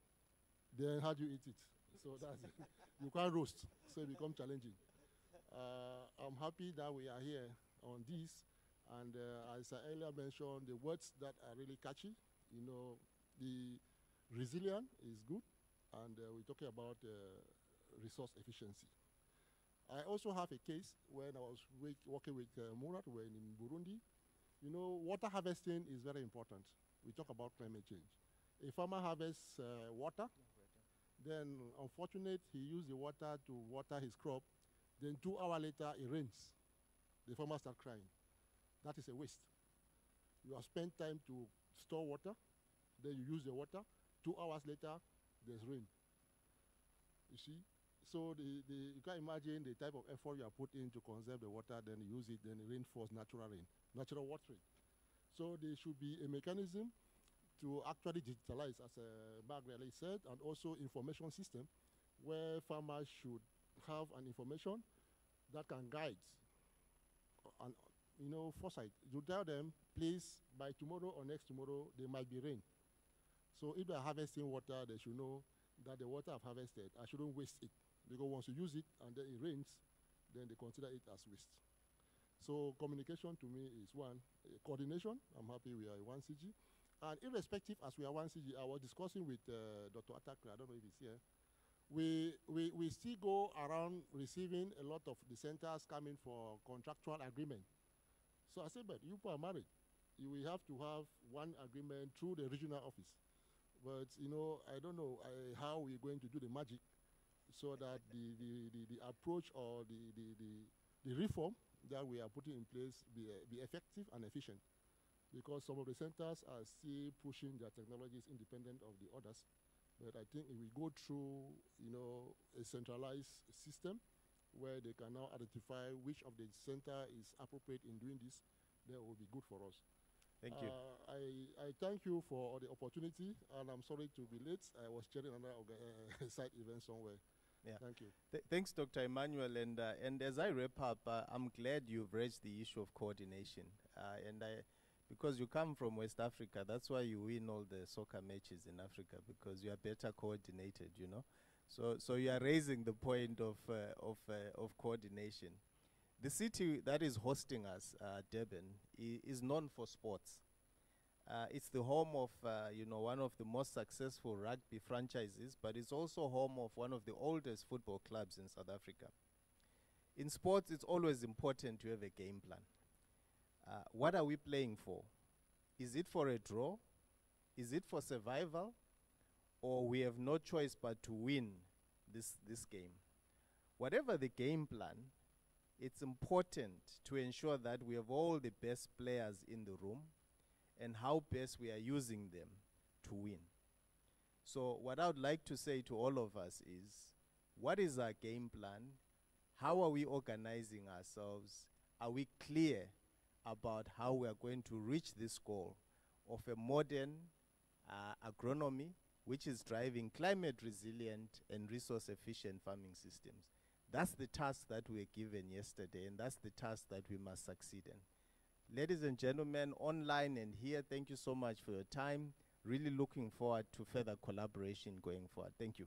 then how do you eat it? So that's you can't roast, so it becomes challenging. Uh, I'm happy that we are here on this, and uh, as I earlier mentioned, the words that are really catchy. You know, the resilient is good, and uh, we're talking about uh, resource efficiency. I also have a case when I was working with uh, Murat when in Burundi. You know, water harvesting is very important. We talk about climate change. A farmer harvests uh, water, then unfortunately he used the water to water his crop, then two hours later it rains. The farmer starts crying. That is a waste. You have spent time to store water, then you use the water, two hours later there's rain. You see? So the, the, you can imagine the type of effort you are put in to conserve the water, then use it, then reinforce natural rain, natural watering. So there should be a mechanism to actually digitalize, as uh, really said, and also information system where farmers should have an information that can guide and you know foresight. You tell them, please, by tomorrow or next tomorrow, there might be rain. So if they're harvesting water, they should know that the water I've harvested, I shouldn't waste it. Because once you use it and then it rains, then they consider it as waste. So communication to me is one. Uh, coordination, I'm happy we are 1CG. And irrespective as we are 1CG, I was discussing with uh, Dr. Atta-Krah, I don't know if he's here. We, we, we still go around receiving a lot of the centers coming for contractual agreement. So I said, but you are married. You will have to have one agreement through the regional office. But you know, I don't know uh, how we're going to do the magic so that the, the, the, the approach or the, the, the, the, reform that we are putting in place be, uh, be effective and efficient. Because some of the centers are still pushing their technologies independent of the others. But I think if we go through, you know, a centralized system where they can now identify which of the center is appropriate in doing this, that will be good for us. Thank you. Uh, I, I thank you for the opportunity, and I'm sorry to be late. I was chairing another uh, side event somewhere. Yeah. Thank you. Th thanks, Dr. Emmanuel. And, uh, and as I wrap up, uh, I'm glad you've raised the issue of coordination. Uh, and I, because you come from West Africa, that's why you win all the soccer matches in Africa, because you are better coordinated, you know. So, so you are raising the point of, uh, of, of coordination. The city that is hosting us, uh, Durban, is known for sports. Uh, it's the home of, uh, you know, one of the most successful rugby franchises, but it's also home of one of the oldest football clubs in South Africa. In sports, it's always important to have a game plan. Uh, what are we playing for? Is it for a draw? Is it for survival? Or we have no choice but to win this, this game? whatever the game plan, it's important to ensure that we have all the best players in the room and how best we are using them to win. So, what I would like to say to all of us is what is our game plan? How are we organizing ourselves? Are we clear about how we are going to reach this goal of a modern uh, agronomy which is driving climate resilient and resource efficient farming systems? That's the task that we were given yesterday, and that's the task that we must succeed in. Ladies and gentlemen, online and here, thank you so much for your time. Really looking forward to further collaboration going forward. Thank you.